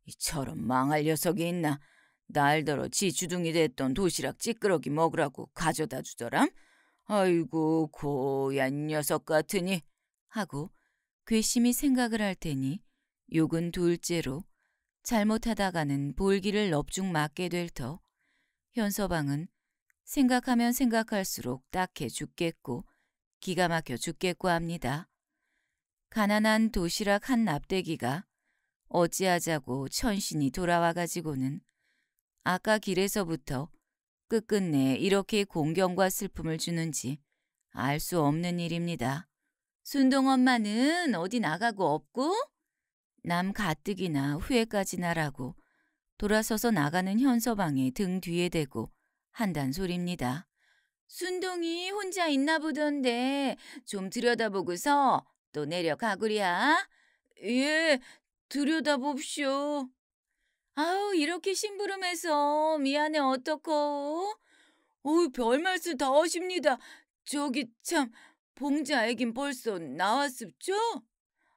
S1: 이처럼 망할 녀석이 있나? 날더러 지 주둥이 됐던 도시락 찌끄러기 먹으라고 가져다 주더람? 아이고 고얀 녀석 같으니
S2: 하고 괘씸히 생각을 할 테니 욕은 둘째로 잘못하다가는 볼기를 넙죽 맞게 될 터 현서방은 생각하면 생각할수록 딱해 죽겠고 기가 막혀 죽겠고 합니다. 가난한 도시락 한 납대기가 어찌하자고 천신이 돌아와 가지고는 아까 길에서부터 끝끝내 이렇게 공경과 슬픔을 주는지 알 수 없는 일입니다. 순동 엄마는 어디 나가고 없고? 남 가뜩이나 후회까지 나라고 돌아서서 나가는 현서방의 등 뒤에 대고 한단 소리입니다. 순동이 혼자 있나 보던데 좀 들여다보고서 또 내려가구랴.
S1: 예, 들여다봅쇼.
S2: 아우 이렇게 심부름해서 미안해 어떡호.
S1: 어우 별말씀 다 하십니다. 저기 참 봉자 애긴 벌써 나왔습죠?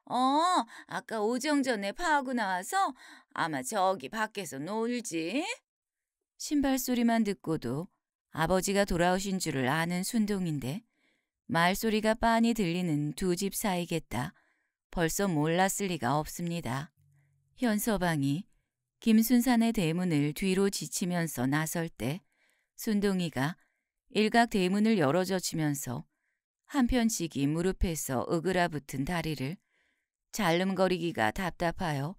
S2: 어, 아까 오정 전에 파하고 나와서 아마 저기 밖에서 놀지. 신발 소리만 듣고도 아버지가 돌아오신 줄을 아는 순동인데 말소리가 빤히 들리는 두 집 사이겠다. 벌써 몰랐을 리가 없습니다. 현서방이 김순산의 대문을 뒤로 지치면서 나설 때 순동이가 일각 대문을 열어젖히면서 한편씩이 무릎에서 으그라붙은 다리를 잘름거리기가 답답하여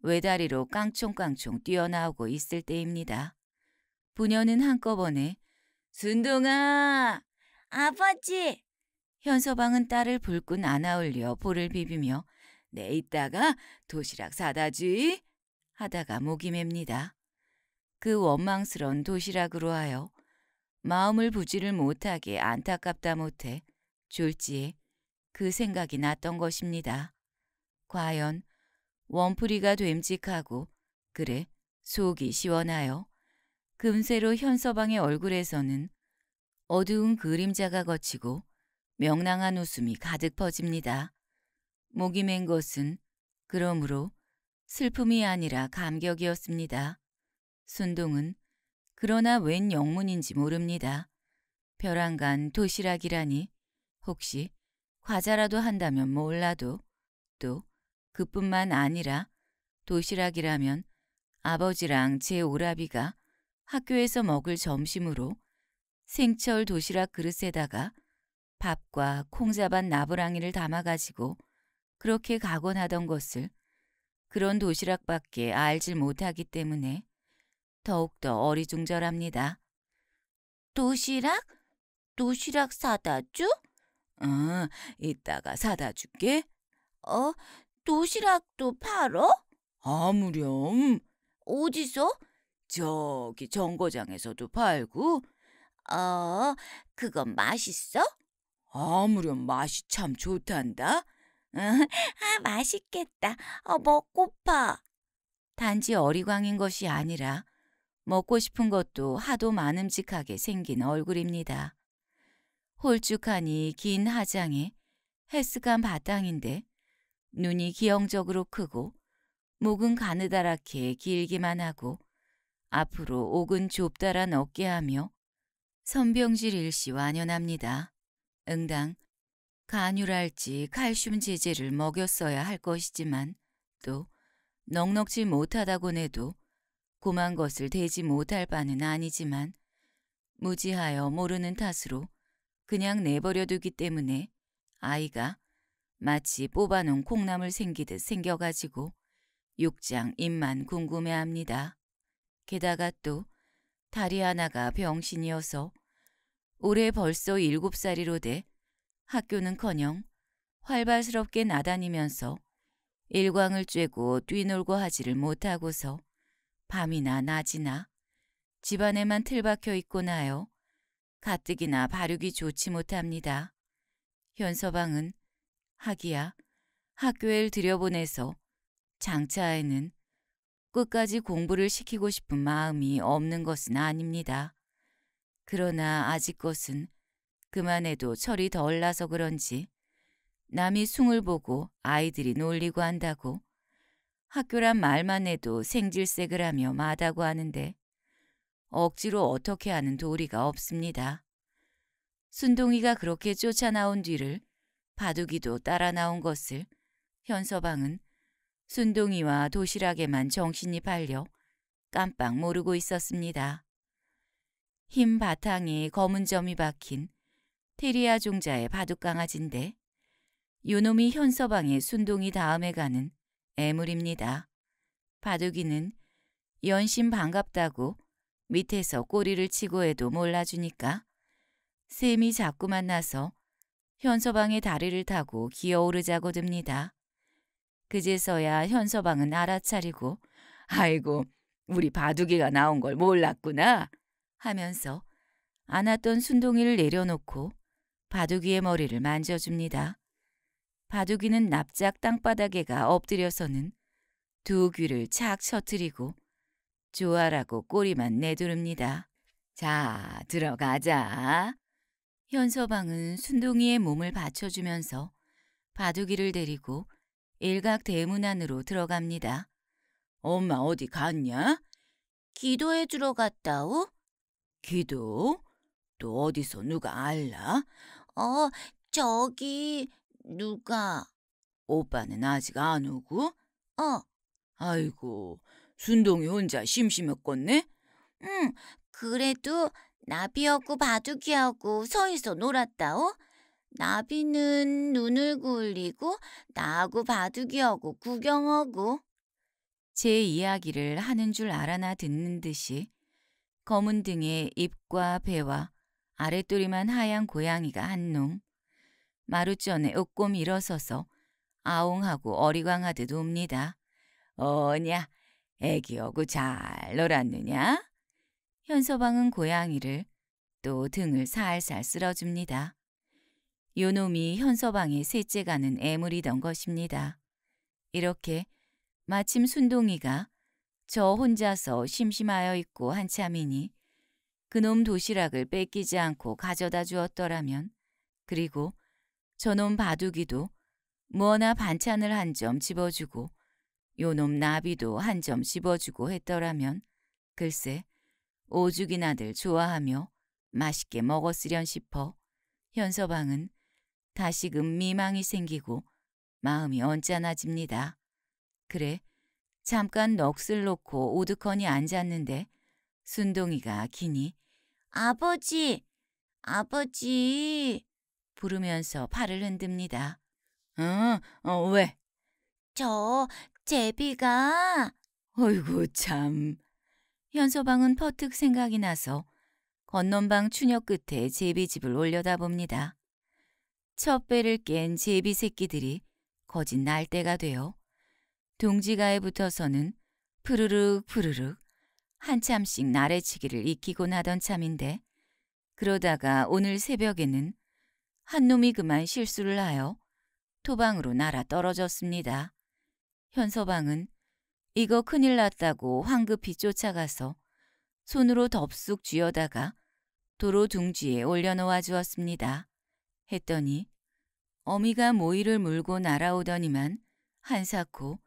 S2: 외다리로 깡총깡총 뛰어나오고 있을 때입니다. 부녀는 한꺼번에 순동아!
S3: 아버지!
S2: 현서방은 딸을 불끈 안아올려 볼을 비비며 내 이따가 도시락 사다 주 하다가 목이 맵니다. 그 원망스런 도시락으로 하여 마음을 부지를 못하게 안타깝다 못해 졸지에 그 생각이 났던 것입니다. 과연 원풀이가 됨직하고 그래 속이 시원하여 금세로 현서방의 얼굴에서는 어두운 그림자가 걷히고 명랑한 웃음이 가득 퍼집니다. 목이 맨 것은 그러므로 슬픔이 아니라 감격이었습니다. 순동은 그러나 웬 영문인지 모릅니다. 벼랑간 도시락이라니 혹시 과자라도 한다면 몰라도 또 그뿐만 아니라 도시락이라면 아버지랑 제 오라비가 학교에서 먹을 점심으로 생철 도시락 그릇에다가 밥과 콩자반 나부랑이를 담아가지고 그렇게 가곤 하던 것을 그런 도시락밖에 알질 못하기 때문에 더욱더 어리중절합니다.
S3: 도시락? 도시락 사다 줘?
S1: 어, 이따가 사다 줄게.
S3: 어, 도시락도 팔어?
S1: 아무렴.
S3: 어디서?
S1: 저기 정거장에서도 팔고
S3: 어, 그건 맛있어?
S1: 아무렴 맛이 참 좋단다.
S3: 아, 맛있겠다. 어, 먹고파.
S2: 단지 어리광인 것이 아니라 먹고 싶은 것도 하도 많음직하게 생긴 얼굴입니다. 홀쭉하니 긴 하장에 헬스감 바탕인데 눈이 기형적으로 크고 목은 가느다랗게 길기만 하고 앞으로 옥은 좁다란 어깨하며 선병질 일시 완연합니다. 응당 간유랄지 칼슘 제제를 먹였어야 할 것이지만 또 넉넉지 못하다곤 해도 고만 것을 대지 못할 바는 아니지만 무지하여 모르는 탓으로 그냥 내버려 두기 때문에 아이가 마치 뽑아놓은 콩나물 생기듯 생겨가지고 육장 입만 궁금해합니다. 게다가 또 다리 하나가 병신이어서 올해 벌써 일곱 살이로 돼 학교는커녕 활발스럽게 나다니면서 일광을 쬐고 뛰놀고 하지를 못하고서 밤이나 낮이나 집안에만 틀박혀 있고 나요. 가뜩이나 발육이 좋지 못합니다. 현서방은 하기야 학교에 들여보내서 장차에는 끝까지 공부를 시키고 싶은 마음이 없는 것은 아닙니다. 그러나 아직 것은 그만해도 철이 덜 나서 그런지 남이 숭을 보고 아이들이 놀리고 한다고 학교란 말만 해도 생질색을 하며 마다고 하는데 억지로 어떻게 하는 도리가 없습니다. 순동이가 그렇게 쫓아나온 뒤를 바둑이도 따라 나온 것을 현서방은 순동이와 도시락에만 정신이 팔려 깜빡 모르고 있었습니다. 흰 바탕에 검은 점이 박힌 테리아 종자의 바둑강아지인데 요놈이 현서방의 순동이 다음에 가는 애물입니다. 바둑이는 연신 반갑다고 밑에서 꼬리를 치고 해도 몰라주니까 샘이 자꾸만 나서 현서방의 다리를 타고 기어오르자고 듭니다. 그제서야 현서방은 알아차리고 아이고 우리 바둑이가 나온 걸 몰랐구나 하면서 안았던 순동이를 내려놓고 바둑이의 머리를 만져줍니다. 바둑이는 납작 땅바닥에가 엎드려서는 두 귀를 착 쳐트리고 좋아라고 꼬리만 내두릅니다. 자, 들어가자. 현서방은 순동이의 몸을 받쳐주면서 바둑이를 데리고 일각 대문 안으로 들어갑니다. 엄마 어디 갔냐?
S3: 기도해 주러 갔다오?
S1: 기도? 또 어디서 누가 알라?
S3: 어, 저기 누가?
S1: 오빠는 아직 안 오고?
S3: 어.
S1: 아이고, 순동이 혼자 심심했겠네?
S3: 응, 그래도 나비하고 바둑이하고 서있어 놀았다오? 나비는 눈을 굴리고 나하고 바둑이하고 구경하고
S2: 제 이야기를 하는 줄 알아나 듣는 듯이 검은 등에 입과 배와 아랫도리만 하얀 고양이가 한 놈, 마루전에 옷곰 일어서서 아웅하고 어리광하듯 옵니다. 어냐, 애기하고 잘 놀았느냐? 현서방은 고양이를 또 등을 살살 쓸어줍니다. 요놈이 현서방의 셋째 가는 애물이던 것입니다. 이렇게 마침 순동이가 저 혼자서 심심하여 있고 한참이니 그놈 도시락을 뺏기지 않고 가져다 주었더라면 그리고 저놈 바둑이도 뭐나 반찬을 한 점 집어주고 요놈 나비도 한 점 집어주고 했더라면 글쎄 오죽이나들 좋아하며 맛있게 먹었으련 싶어 현서방은 다시금 미망이 생기고 마음이 언짢아집니다. 그래 잠깐 넋을 놓고 오두커니 앉았는데 순동이가 기니
S3: 아버지, 아버지.
S2: 부르면서 팔을 흔듭니다.
S1: 어, 어, 왜?
S3: 저 제비가
S1: 어이구, 참.
S2: 현서방은 퍼뜩 생각이 나서 건넌방 추녀 끝에 제비집을 올려다봅니다. 첫 배를 깬 제비 새끼들이 거진 날때가 되어 동지가에 붙어서는 푸르륵 푸르륵 한참씩 나래치기를 익히곤 하던 참인데 그러다가 오늘 새벽에는 한 놈이 그만 실수를 하여 토방으로 날아 떨어졌습니다. 현서방은 이거 큰일 났다고 황급히 쫓아가서 손으로 덥쑥 쥐어다가 도로 둥지에 올려놓아 주었습니다. 했더니 어미가 모이를 물고 날아오더니만 한사코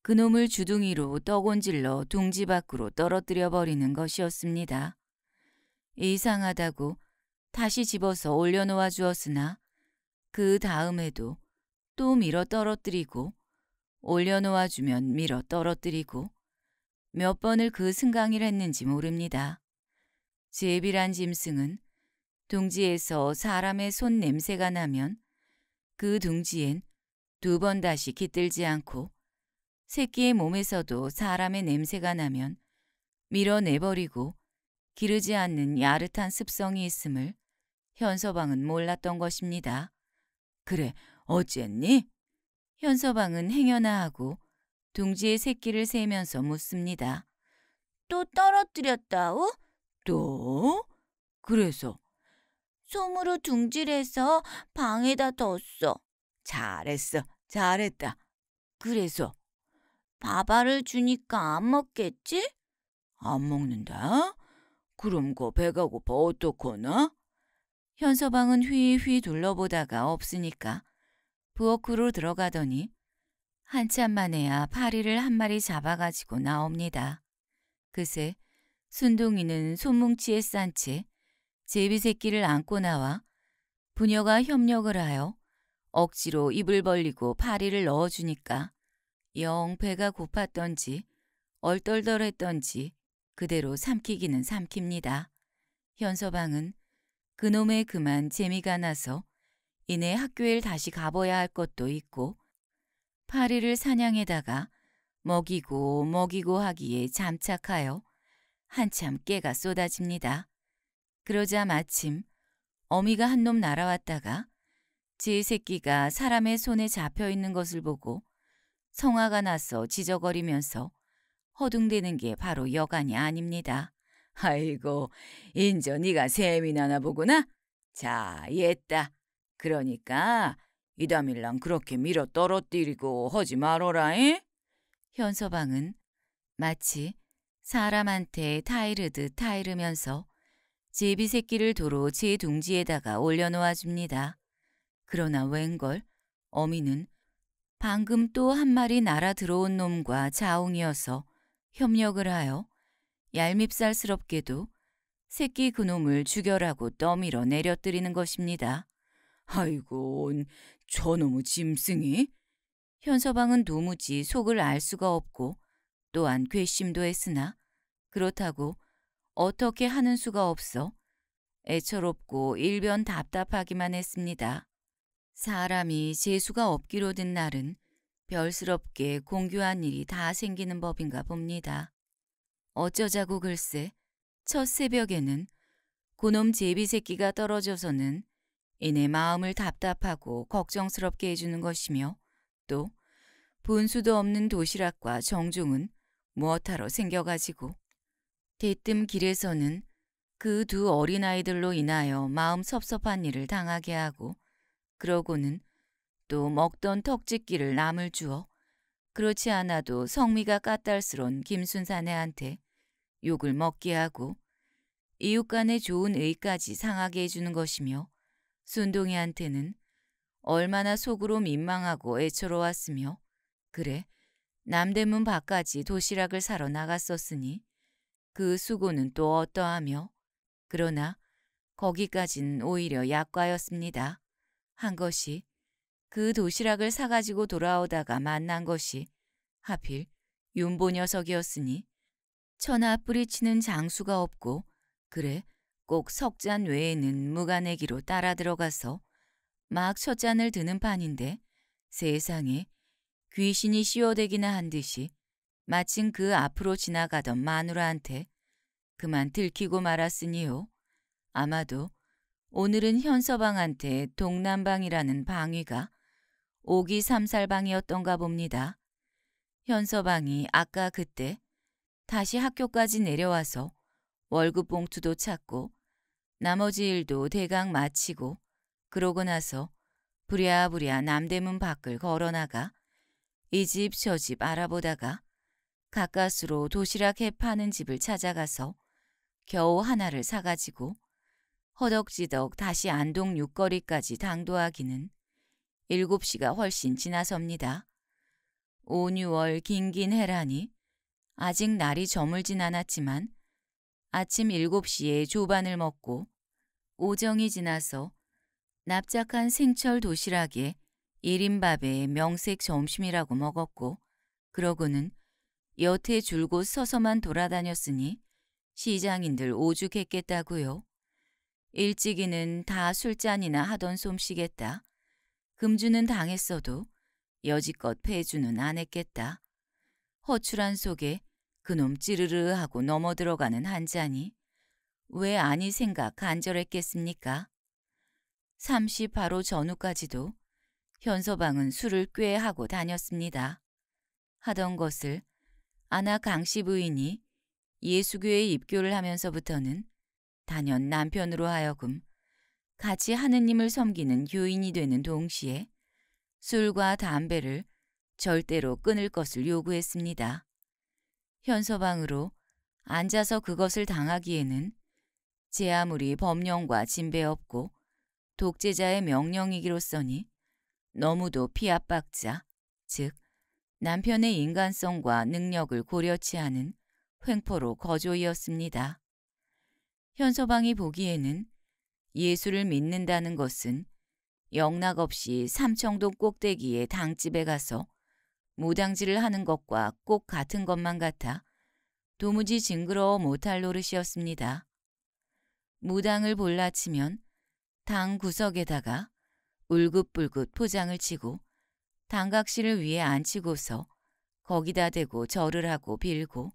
S2: 그놈을 주둥이로 떡온질러 둥지 밖으로 떨어뜨려 버리는 것이었습니다. 이상하다고 다시 집어서 올려놓아 주었으나 그 다음에도 또 밀어 떨어뜨리고 올려놓아 주면 밀어 떨어뜨리고 몇 번을 그 승강을 했는지 모릅니다. 제비란 짐승은 둥지에서 사람의 손 냄새가 나면 그 둥지엔 두 번 다시 깃들지 않고 새끼의 몸에서도 사람의 냄새가 나면 밀어내버리고 기르지 않는 야릇한 습성이 있음을 현서방은 몰랐던 것입니다.
S1: 그래, 어쨌니?
S2: 현서방은 행여나 하고 둥지의 새끼를 세면서 묻습니다.
S3: 또 떨어뜨렸다오?
S1: 또? 그래서
S3: 솜으로 둥질해서 방에다 뒀어.
S1: 잘했어, 잘했다. 그래서
S3: 밥알을 주니까 안 먹겠지?
S1: 안 먹는다? 그럼 그 배가 고파 어떡하나?
S2: 현서방은 휘휘 둘러보다가 없으니까 부엌으로 들어가더니 한참 만에야 파리를 한 마리 잡아가지고 나옵니다. 그새 순둥이는 손뭉치에 싼 채 제비 새끼를 안고 나와 부녀가 협력을 하여 억지로 입을 벌리고 파리를 넣어주니까 영 배가 고팠던지 얼떨떨했던지 그대로 삼키기는 삼킵니다. 현서방은 그놈의 그만 재미가 나서 이내 학교에 다시 가봐야 할 것도 있고 파리를 사냥에다가 먹이고 먹이고 하기에 잠착하여 한참 깨가 쏟아집니다. 그러자 마침 어미가 한 놈 날아왔다가 제 새끼가 사람의 손에 잡혀 있는 것을 보고 성화가 나서 지저거리면서 허둥대는 게 바로 여간이 아닙니다.
S1: 아이고, 인저 네가 셈이 나나 보구나? 자, 옛다. 그러니까 이다밀랑 그렇게 밀어 떨어뜨리고 하지 말어라잉?
S2: 현서방은 마치 사람한테 타이르듯 타이르면서 제비 새끼를 도로 제 둥지에다가 올려놓아 줍니다. 그러나 웬걸 어미는 방금 또 한 마리 날아 들어온 놈과 자웅이어서 협력을 하여 얄밉살스럽게도 새끼 그놈을 죽여라고 떠밀어 내려뜨리는 것입니다.
S1: 아이고, 저놈의 짐승이?
S2: 현서방은 도무지 속을 알 수가 없고 또한 괘씸도 했으나 그렇다고 어떻게 하는 수가 없어 애처롭고 일변 답답하기만 했습니다. 사람이 재수가 없기로 든 날은 별스럽게 공교한 일이 다 생기는 법인가 봅니다. 어쩌자고 글쎄 첫 새벽에는 고놈 제비 새끼가 떨어져서는 이내 마음을 답답하고 걱정스럽게 해주는 것이며 또 분수도 없는 도시락과 정종은 무엇하러 생겨가지고 대뜸 길에서는 그 두 어린아이들로 인하여 마음 섭섭한 일을 당하게 하고 그러고는 또 먹던 턱짓기를 남을 주어 그렇지 않아도 성미가 까딸스러운 김순사네한테 욕을 먹게 하고 이웃 간의 좋은 의까지 상하게 해주는 것이며 순동이한테는 얼마나 속으로 민망하고 애처로웠으며 그래 남대문 밖까지 도시락을 사러 나갔었으니 그 수고는 또 어떠하며 그러나 거기까진 오히려 약과였습니다. 한 것이 그 도시락을 사가지고 돌아오다가 만난 것이 하필 윤보 녀석이었으니 천하 뿌리치는 장수가 없고 그래 꼭 석잔 외에는 무가내기로 따라 들어가서 막 첫 잔을 드는 판인데 세상에 귀신이 씌워대기나 한 듯이 마침 그 앞으로 지나가던 마누라한테 그만 들키고 말았으니요. 아마도 오늘은 현서방한테 동남방이라는 방위가 오기 삼살방이었던가 봅니다. 현서방이 아까 그때 다시 학교까지 내려와서 월급 봉투도 찾고 나머지 일도 대강 마치고 그러고 나서 부랴부랴 남대문 밖을 걸어나가 이 집 저 집 알아보다가 가까스로 도시락 해 파는 집을 찾아가서 겨우 하나를 사가지고 허덕지덕 다시 안동 육거리까지 당도하기는 일곱 시가 훨씬 지나섭니다. 5, 6월 긴긴 해라니 아직 날이 저물진 않았지만 아침 7시에 조반을 먹고 오정이 지나서 납작한 생철 도시락에 1인 밥에 명색 점심이라고 먹었고 그러고는 여태 줄곧 서서만 돌아다녔으니 시장인들 오죽했겠다고요. 일찍이는 다 술잔이나 하던 솜씨겠다. 금주는 당했어도 여지껏 폐주는 안 했겠다. 허출한 속에 그놈 찌르르 하고 넘어 들어가는 한 잔이 왜 아니 생각 간절했겠습니까? 30 바로 전후까지도 현서방은 술을 꽤 하고 다녔습니다. 하던 것을 아나 강씨 부인이 예수교에 입교를 하면서부터는 단연 남편으로 하여금 같이 하느님을 섬기는 교인이 되는 동시에 술과 담배를 절대로 끊을 것을 요구했습니다. 현서방으로 앉아서 그것을 당하기에는 제 아무리 법령과 진배 없고 독재자의 명령이기로써니 너무도 피압박자, 즉 남편의 인간성과 능력을 고려치 않은 횡포로 거조이었습니다. 현서방이 보기에는 예수를 믿는다는 것은 영락 없이 삼청동 꼭대기에 당집에 가서 무당질을 하는 것과 꼭 같은 것만 같아 도무지 징그러워 못할 노릇이었습니다. 무당을 볼라치면 당 구석에다가 울긋불긋 포장을 치고 당각실을 위에 앉히고서 거기다 대고 절을 하고 빌고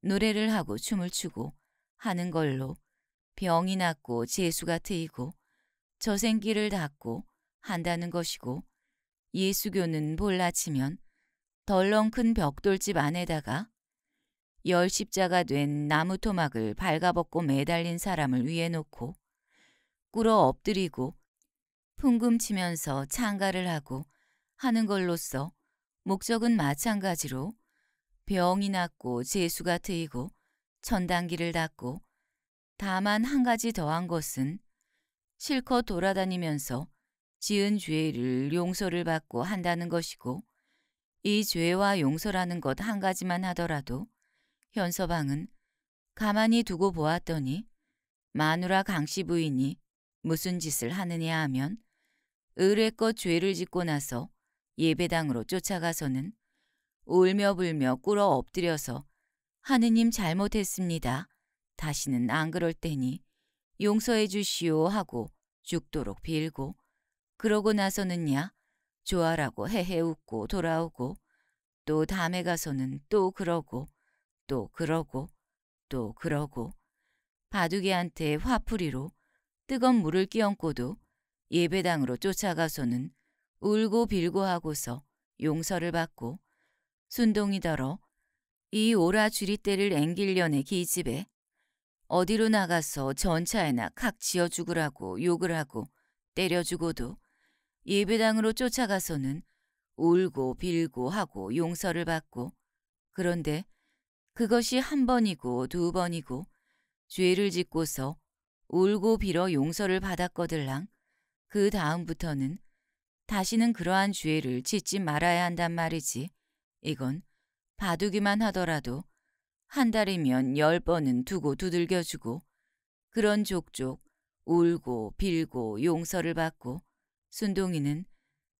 S2: 노래를 하고 춤을 추고 하는 걸로 병이 낫고 재수가 트이고 저생기를 닦고 한다는 것이고 예수교는 볼라치면 덜렁큰 벽돌집 안에다가 열 십자가 된 나무 토막을 발가벗고 매달린 사람을 위에 놓고 꿇어 엎드리고 풍금치면서 창가를 하고 하는 걸로써 목적은 마찬가지로 병이 낫고 재수가 트이고 천당기를 닦고 다만 한 가지 더한 것은 실컷 돌아다니면서 지은 죄를 용서를 받고 한다는 것이고 이 죄와 용서라는 것 한 가지만 하더라도 현서방은 가만히 두고 보았더니 마누라 강씨 부인이 무슨 짓을 하느냐 하면 의뢰껏 죄를 짓고 나서 예배당으로 쫓아가서는 울며 불며 꿇어 엎드려서 하느님 잘못했습니다. 다시는 안 그럴 테니 용서해 주시오 하고 죽도록 빌고 그러고 나서는야 좋아라고 헤헤 웃고 돌아오고 또 다음에 가서는 또 그러고 또 그러고 또 그러고 바둑이한테 화풀이로 뜨거운 물을 끼얹고도 예배당으로 쫓아가서는 울고 빌고 하고서 용서를 받고 순동이더러 이 오라 주리떼를 앵길련의 기집애 어디로 나가서 전차에나 칵 지어 죽으라고 욕을 하고 때려 죽어도 예배당으로 쫓아가서는 울고 빌고 하고 용서를 받고 그런데 그것이 한 번이고 두 번이고 죄를 짓고서 울고 빌어 용서를 받았거들랑 그 다음부터는 다시는 그러한 죄를 짓지 말아야 한단 말이지. 이건 봐두기만 하더라도 한 달이면 열 번은 두고 두들겨주고 그런 족족 울고 빌고 용서를 받고 순동이는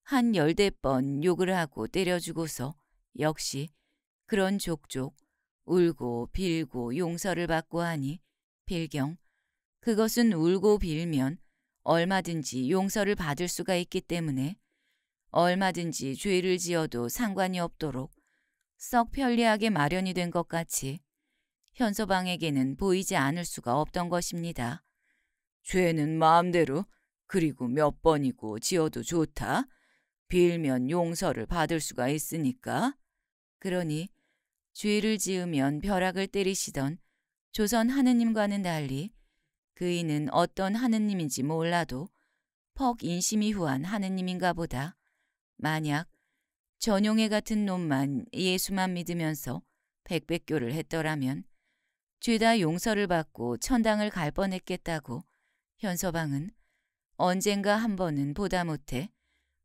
S2: 한 열대 번 욕을 하고 때려주고서 역시 그런 족족 울고 빌고 용서를 받고 하니 필경 그것은 울고 빌면 얼마든지 용서를 받을 수가 있기 때문에 얼마든지 죄를 지어도 상관이 없도록 썩 편리하게 마련이 된 것 같이 현서방에게는 보이지 않을 수가 없던 것입니다.
S1: 죄는 마음대로 그리고 몇 번이고 지어도 좋다. 빌면 용서를 받을 수가 있으니까.
S2: 그러니 죄를 지으면 벼락을 때리시던 조선 하느님과는 달리 그이는 어떤 하느님인지 몰라도 퍽 인심이 후한 하느님인가 보다. 만약 전용애 같은 놈만 예수만 믿으면서 백백교를 했더라면 죄다 용서를 받고 천당을 갈 뻔했겠다고 현서방은 언젠가 한 번은 보다 못해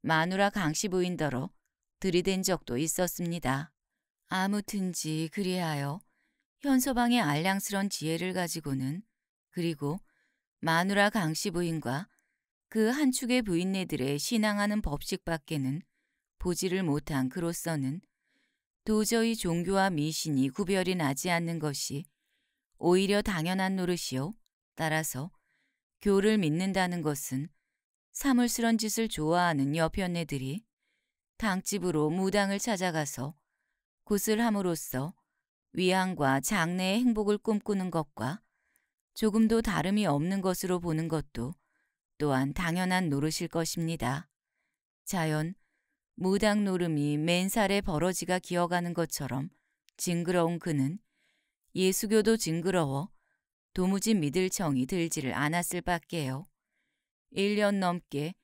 S2: 마누라 강씨 부인더러 들이댄 적도 있었습니다. 아무튼지 그리하여 현서방의 알량스런 지혜를 가지고는 그리고 마누라 강씨 부인과 그 한 축의 부인네들의 신앙하는 법칙밖에는 보지를 못한 그로서는 도저히 종교와 미신이 구별이 나지 않는 것이 오히려 당연한 노릇이요. 따라서 교를 믿는다는 것은 사물스런 짓을 좋아하는 여편네들이 당집으로 무당을 찾아가서 굿을 함으로써 위안과 장래의 행복을 꿈꾸는 것과 조금도 다름이 없는 것으로 보는 것도 또한 당연한 노릇일 것입니다. 자연 무당 노름이 맨살에 버러지가 기어가는 것처럼 징그러운 그는 예수교도 징그러워 도무지 믿을 정이 들지를 않았을 밖에요. 1년 넘게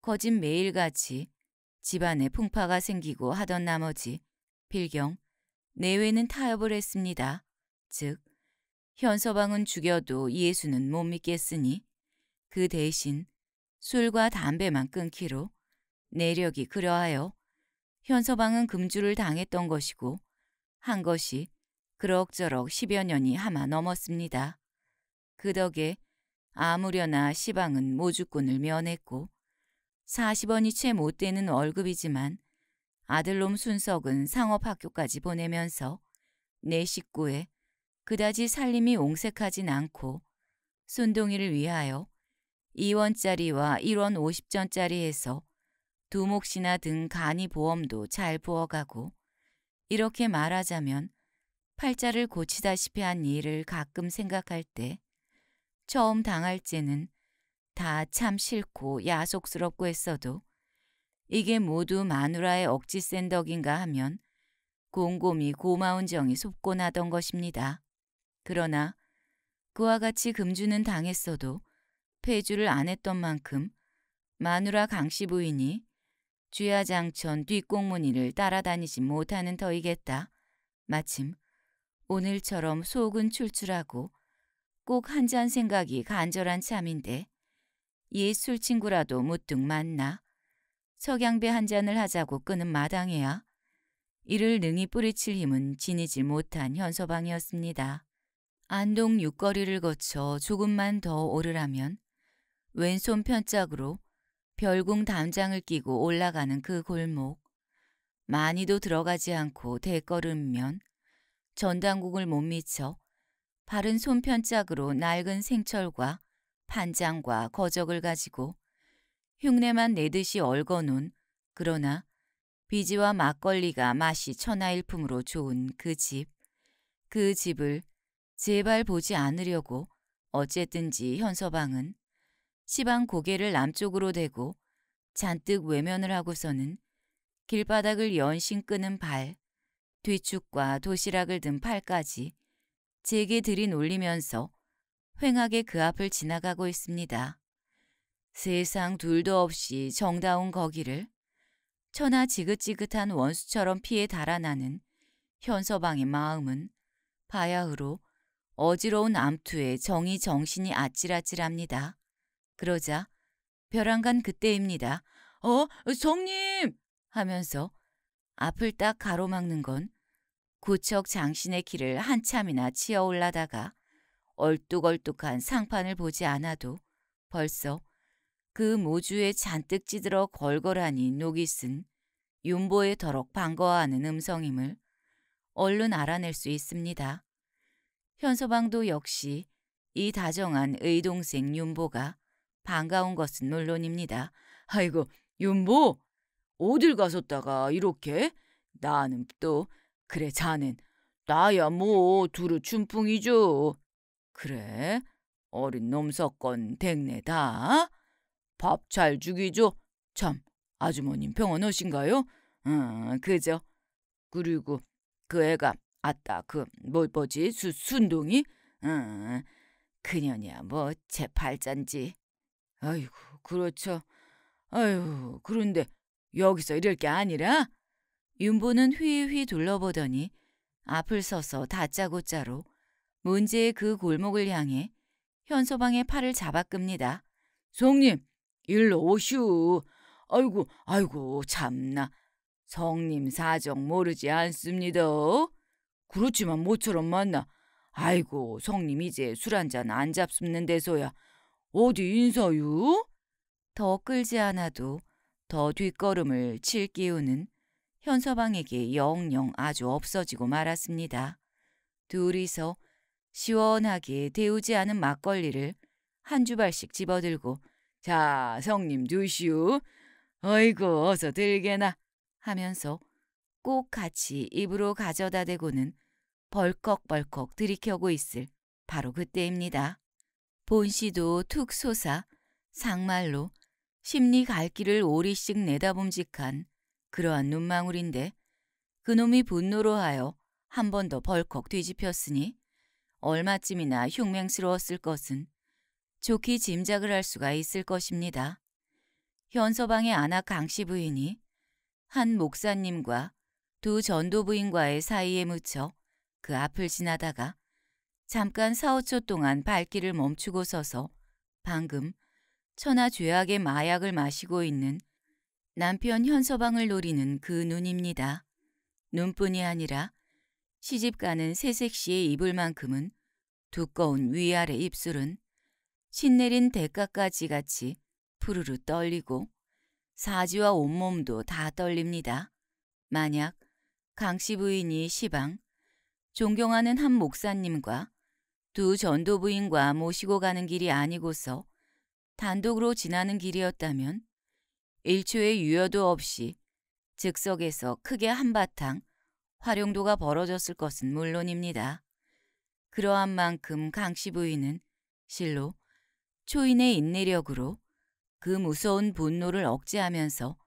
S2: 거짓 매일같이 집안에 풍파가 생기고 하던 나머지 필경 내외는 타협을 했습니다. 즉 현서방은 죽여도 예수는 못 믿겠으니 그 대신 술과 담배만 끊기로 내력이 그러하여 현서방은 금주를 당했던 것이고 한 것이 그럭저럭 10여 년이 하마 넘었습니다. 그 덕에 아무려나 시방은 모주꾼을 면했고 40원이 채 못 되는 월급이지만 아들놈 순석은 상업학교까지 보내면서 내 식구에 그다지 살림이 옹색하진 않고 순동이를 위하여 2원짜리와 1원 50전짜리에서 두 몫이나 등 간이 보험도 잘 부어가고 이렇게 말하자면 팔자를 고치다시피 한 일을 가끔 생각할 때 처음 당할 때는 다 참 싫고 야속스럽고 했어도 이게 모두 마누라의 억지 센 덕인가 하면 곰곰이 고마운 정이 솟곤 하던 것입니다. 그러나 그와 같이 금주는 당했어도 폐주를 안 했던 만큼 마누라 강씨 부인이 쥐야장천 뒷공무니를 따라다니지 못하는 터이겠다. 마침 오늘처럼 속은 출출하고 꼭 한 잔 생각이 간절한 참인데 옛 술친구라도 무뚝 만나 석양배 한 잔을 하자고 끄는 마당에야 이를 능히 뿌리칠 힘은 지니질 못한 현서방이었습니다. 안동 육거리를 거쳐 조금만 더 오르라면 왼손 편짝으로 별궁 담장을 끼고 올라가는 그 골목 많이도 들어가지 않고 대걸으면 전당국을 못 미쳐 바른 손편짝으로 낡은 생철과 판장과 거적을 가지고 흉내만 내듯이 얽어놓은 그러나 비지와 막걸리가 맛이 천하일품으로 좋은 그 집, 그 집을 제발 보지 않으려고 어쨌든지 현서방은 시방 고개를 남쪽으로 대고 잔뜩 외면을 하고서는 길바닥을 연신 끄는 발, 뒤축과 도시락을 든 팔까지 제게 들이놀리면서 횡하게 그 앞을 지나가고 있습니다. 세상 둘도 없이 정다운 거기를 천하 지긋지긋한 원수처럼 피해 달아나는 현서방의 마음은 바야흐로 어지러운 암투에 정이 정신이 아찔아찔합니다. 그러자 벼랑간 그때입니다. 어, 성님! 하면서 앞을 딱 가로막는 건 구척 장신의 길을 한참이나 치어 올라다가 얼뚝얼뚝한 상판을 보지 않아도 벌써 그 모주에 잔뜩 찌들어 걸걸하니 녹이 쓴 윤보에 더럭 반가워하는 음성임을 얼른 알아낼 수 있습니다. 현서방도 역시 이 다정한 의동생 윤보가 반가운 것은 물론입니다. 아이고, 윤보! 어딜 가셨다가 이렇게? 나는 또, 그래, 자넨. 나야 뭐, 두루 춘풍이죠. 그래? 어린 놈 섞건 댁내 다? 밥 잘 죽이죠? 참, 아주머님 병원 오신가요? 응, 그죠. 그리고 그 애가 아따 그뭐 뭐지 수, 순둥이? 응, 그년이야 뭐 제 팔잔지. 아이고 그렇죠. 아유 그런데 여기서 이럴 게 아니라 윤보는 휘휘 둘러보더니 앞을 서서 다짜고짜로 문제의 그 골목을 향해 현서방의 팔을 잡아 끕니다. 성님, 일로 오슈. 아이고, 아이고, 참나. 성님 사정 모르지 않습니다. 그렇지만 모처럼 만나. 아이고, 성님 이제 술 한 잔 안 잡수는 데서야 어디 인사유? 더 끌지 않아도 더 뒷걸음을 칠 기우는 현서방에게 영영 아주 없어지고 말았습니다. 둘이서 시원하게 데우지 않은 막걸리를 한 주발씩 집어들고 자 성님 드시오. 어이구 어서 들게나 하면서 꼭 같이 입으로 가져다 대고는 벌컥벌컥 들이켜고 있을 바로 그때입니다. 본씨도 툭 솟아 상말로 심리 갈 길을 오리씩 내다봄직한 그러한 눈망울인데 그놈이 분노로 하여 한 번 더 벌컥 뒤집혔으니 얼마쯤이나 흉맹스러웠을 것은 좋게 짐작을 할 수가 있을 것입니다. 현서방의 아나 강씨 부인이 한 목사님과 두 전도 부인과의 사이에 묻혀 그 앞을 지나다가 잠깐 4, 5초 동안 발길을 멈추고 서서 방금 천하 죄악의 마약을 마시고 있는 남편 현서방을 노리는 그 눈입니다. 눈뿐이 아니라 시집가는 새색시의 입을 만큼은 두꺼운 위아래 입술은 신내린 대가까지 같이 푸르르 떨리고 사지와 온몸도 다 떨립니다. 만약 강씨 부인이 시방, 존경하는 한 목사님과 두 전도 부인과 모시고 가는 길이 아니고서 단독으로 지나는 길이었다면 일초의 유여도 없이 즉석에서 크게 한바탕 활용도가 벌어졌을 것은 물론입니다. 그러한 만큼 강씨 부인은 실로 초인의 인내력으로 그 무서운 분노를 억제하면서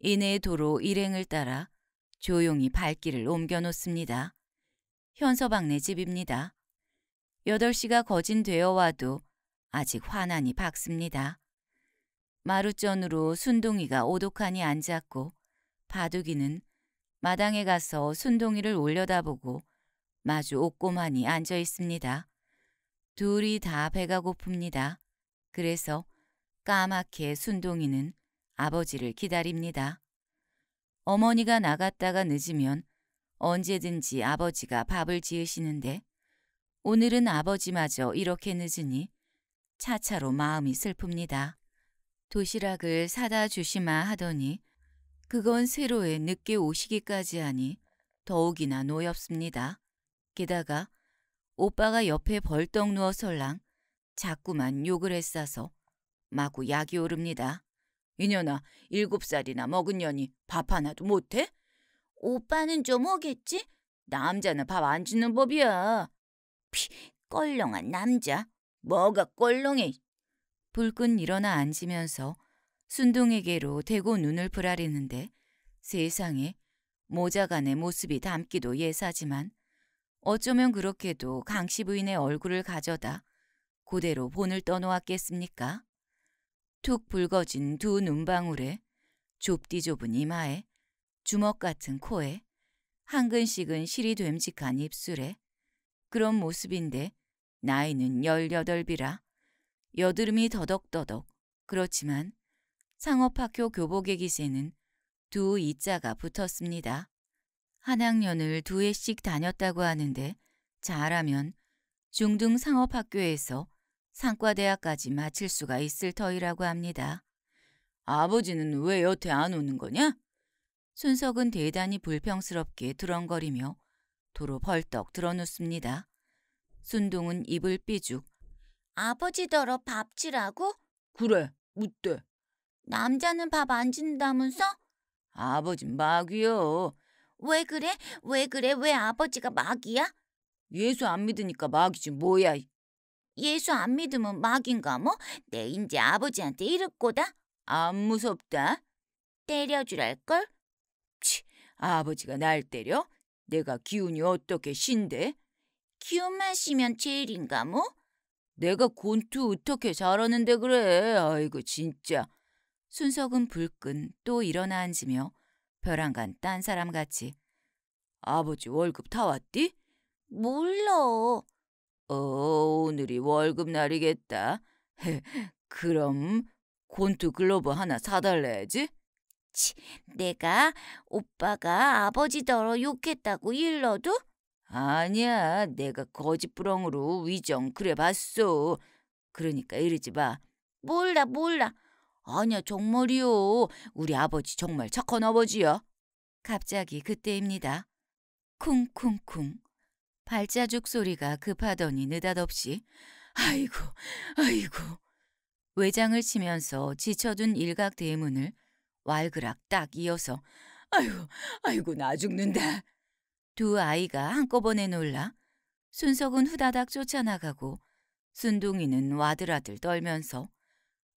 S2: 이내 도로 일행을 따라 조용히 발길을 옮겨놓습니다. 현서방네 집입니다. 8시가 거진되어 와도 아직 환한이 밝습니다. 마루전으로 순둥이가 오독하니 앉았고 바둑이는 마당에 가서 순둥이를 올려다보고 마주 옥고만이 앉아 있습니다. 둘이 다 배가 고픕니다. 그래서 까맣게 순둥이는 아버지를 기다립니다. 어머니가 나갔다가 늦으면 언제든지 아버지가 밥을 지으시는데 오늘은 아버지마저 이렇게 늦으니 차차로 마음이 슬픕니다. 도시락을 사다 주시마 하더니 그건 세로에 늦게 오시기까지 하니 더욱이나 노엽습니다. 게다가 오빠가 옆에 벌떡 누워 설랑 자꾸만 욕을 했어서 마구 약이 오릅니다. 이년아 일곱 살이나 먹은 년이 밥 하나도 못해?
S3: 오빠는 좀 오겠지?
S1: 남자는 밥 안 주는 법이야.
S3: 피, 껄렁한 남자.
S1: 뭐가 껄렁해.
S2: 불끈 일어나 앉으면서 순둥에게로 대고 눈을 부라리는데 세상에 모자간의 모습이 닮기도 예사지만 어쩌면 그렇게도 강씨 부인의 얼굴을 가져다 그대로 본을 떠놓았겠습니까? 툭 붉어진 두 눈방울에 좁디 좁은 이마에 주먹 같은 코에 한 근씩은 실이 됨직한 입술에 그런 모습인데 나이는 열여덟이라 여드름이 더덕더덕 그렇지만 상업학교 교복의 기세는 두 이자가 붙었습니다. 한 학년을 두 해씩 다녔다고 하는데 잘하면 중등 상업학교에서 상과대학까지 마칠 수가 있을 터이라고 합니다.
S1: 아버지는 왜 여태 안 오는 거냐?
S2: 순석은 대단히 불평스럽게 드렁거리며 도로 벌떡 드러눕습니다. 순동은 입을 삐죽.
S3: 아버지더러 밥 주라고?
S1: 그래, 묻대.
S3: 남자는 밥 안 준다면서?
S1: 아버진 마귀요.
S3: 왜 그래? 왜 그래? 왜 아버지가 마귀야?
S1: 예수 안 믿으니까 마귀지 뭐야.
S3: 예수 안 믿으면 마귀인가 뭐? 내 인제 아버지한테 이럴 거다?
S1: 안 무섭다.
S3: 때려주랄걸?
S1: 치, 아버지가 날 때려? 내가 기운이 어떻게 신데?
S3: 기운만 씨면 죄일인가 뭐?
S1: 내가 곤투 어떻게 잘하는데 그래. 아이고 진짜.
S2: 순석은 불끈 또 일어나 앉으며 벼랑간 딴 사람 같이
S1: 아버지 월급 다 왔디?
S3: 몰라.
S1: 어, 오늘이 월급 날이겠다. 그럼 곤투 글로브 하나 사달래야지.
S3: 치, 내가 오빠가 아버지더러 욕했다고 일러도?
S1: 아니야, 내가 거짓부렁으로 위정 그래 봤어. 그러니까 이러지 마.
S3: 몰라, 몰라.
S1: 아니야, 정말이요. 우리 아버지 정말 착한 아버지야.
S2: 갑자기 그때입니다. 쿵쿵쿵. 발자죽 소리가 급하더니 느닷없이 아이고, 아이고. 외장을 치면서 지쳐둔 일각 대문을 왈그락 딱 이어서 아이고, 아이고 나 죽는다. 두 아이가 한꺼번에 놀라 순석은 후다닥 쫓아나가고 순둥이는 와들와들 떨면서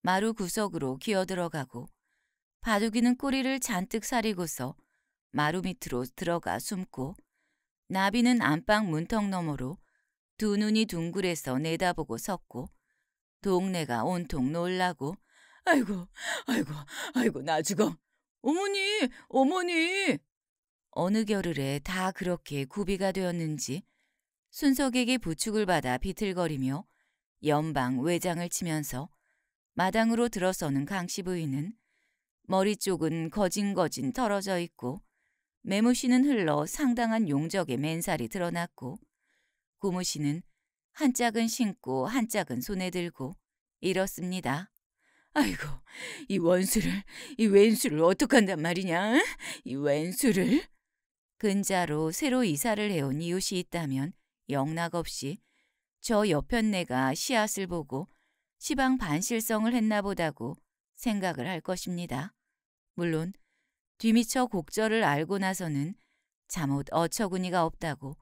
S2: 마루 구석으로 기어들어가고 바둑이는 꼬리를 잔뜩 사리고서 마루 밑으로 들어가 숨고 나비는 안방 문턱 너머로 두 눈이 둥글해서 내다보고 섰고 동네가 온통 놀라고 아이고 아이고 아이고 나 죽어. 어머니 어머니 어느 겨를에 다 그렇게 구비가 되었는지 순석에게 부축을 받아 비틀거리며 연방 외장을 치면서 마당으로 들어서는 강씨 부인은 머리 쪽은 거진거진 털어져 있고 매무씨는 흘러 상당한 용적의 맨살이 드러났고 고무씨는 한 짝은 신고 한 짝은 손에 들고 이렇습니다. 아이고, 이 원수를, 이 왼수를 어떡한단 말이냐? 이 왼수를. 근자로 새로 이사를 해온 이웃이 있다면 영락 없이 저 옆편네가 씨앗을 보고 시방 반실성을 했나 보다고 생각을 할 것입니다. 물론 뒤미처 곡절을 알고 나서는 잠옷 어처구니가 없다고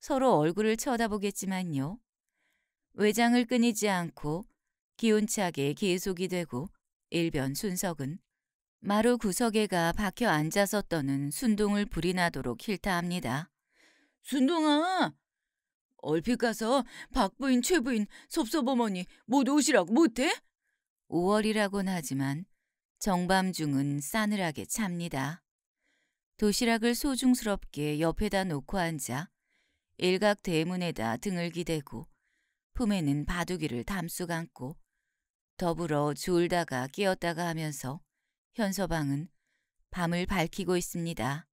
S2: 서로 얼굴을 쳐다보겠지만요. 외장을 끊이지 않고 기운차게 계속이 되고 일변 순석은 마루 구석에 가 박혀 앉아서 떠는 순동을 불이 나도록 힐타합니다.
S1: 순동아, 얼핏 가서 박부인, 최부인, 섭섭어머니 모두 오시라고 못해?
S2: 5월이라곤 하지만 정밤중은 싸늘하게 찹니다. 도시락을 소중스럽게 옆에다 놓고 앉아 일각 대문에다 등을 기대고 품에는 바둑이를 담수 감고 더불어 졸다가 깨었다가 하면서 현서방은 밤을 밝히고 있습니다.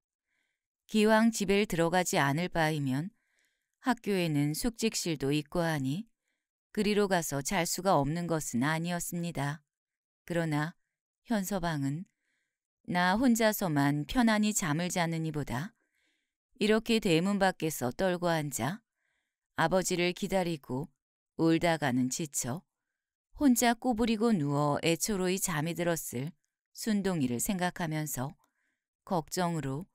S2: 기왕 집에 들어가지 않을 바이면 학교에는 숙직실도 있고 하니 그리로 가서 잘 수가 없는 것은 아니었습니다. 그러나 현서방은 나 혼자서만 편안히 잠을 자느니보다 이렇게 대문 밖에서 떨고 앉아 아버지를 기다리고 울다가는 지쳐 혼자 꼬부리고 누워 애초로이 잠이 들었을 순동이를 생각하면서 걱정으로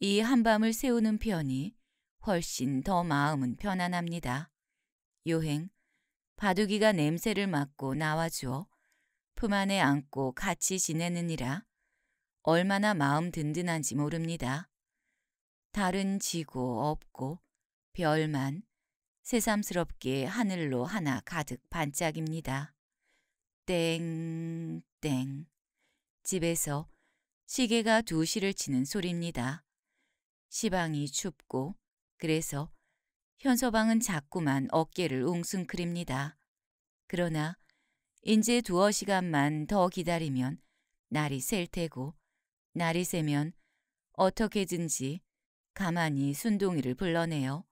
S2: 이 한밤을 세우는 편이 훨씬 더 마음은 편안합니다. 요행 바둑이가 냄새를 맡고 나와주어 품 안에 안고 같이 지내느니라 얼마나 마음 든든한지 모릅니다. 달은 지고 없고 별만 새삼스럽게 하늘로 하나 가득 반짝입니다. 땡, 땡. 집에서 시계가 두시를 치는 소리입니다. 시방이 춥고 그래서 현서방은 자꾸만 어깨를 웅숭크립니다. 그러나 이제 두어 시간만 더 기다리면 날이 셀 테고 날이 새면 어떻게든지 가만히 순둥이를 불러내어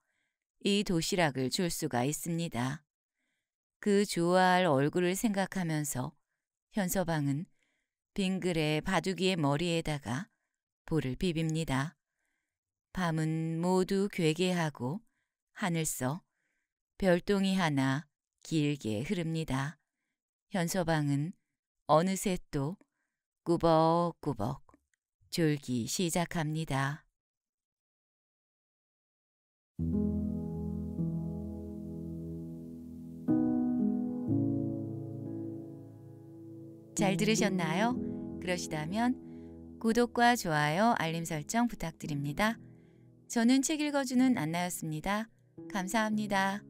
S2: 이 도시락을 줄 수가 있습니다. 그 좋아할 얼굴을 생각하면서 현서방은 빙글에 바둑이의 머리에다가 볼을 비빕니다. 밤은 모두 괴게하고 하늘서 별똥이 하나 길게 흐릅니다. 현서방은 어느새 또 꾸벅꾸벅 졸기 시작합니다. 잘 들으셨나요? 그러시다면 구독과 좋아요, 알림 설정 부탁드립니다. 저는 책 읽어주는 안나였습니다. 감사합니다.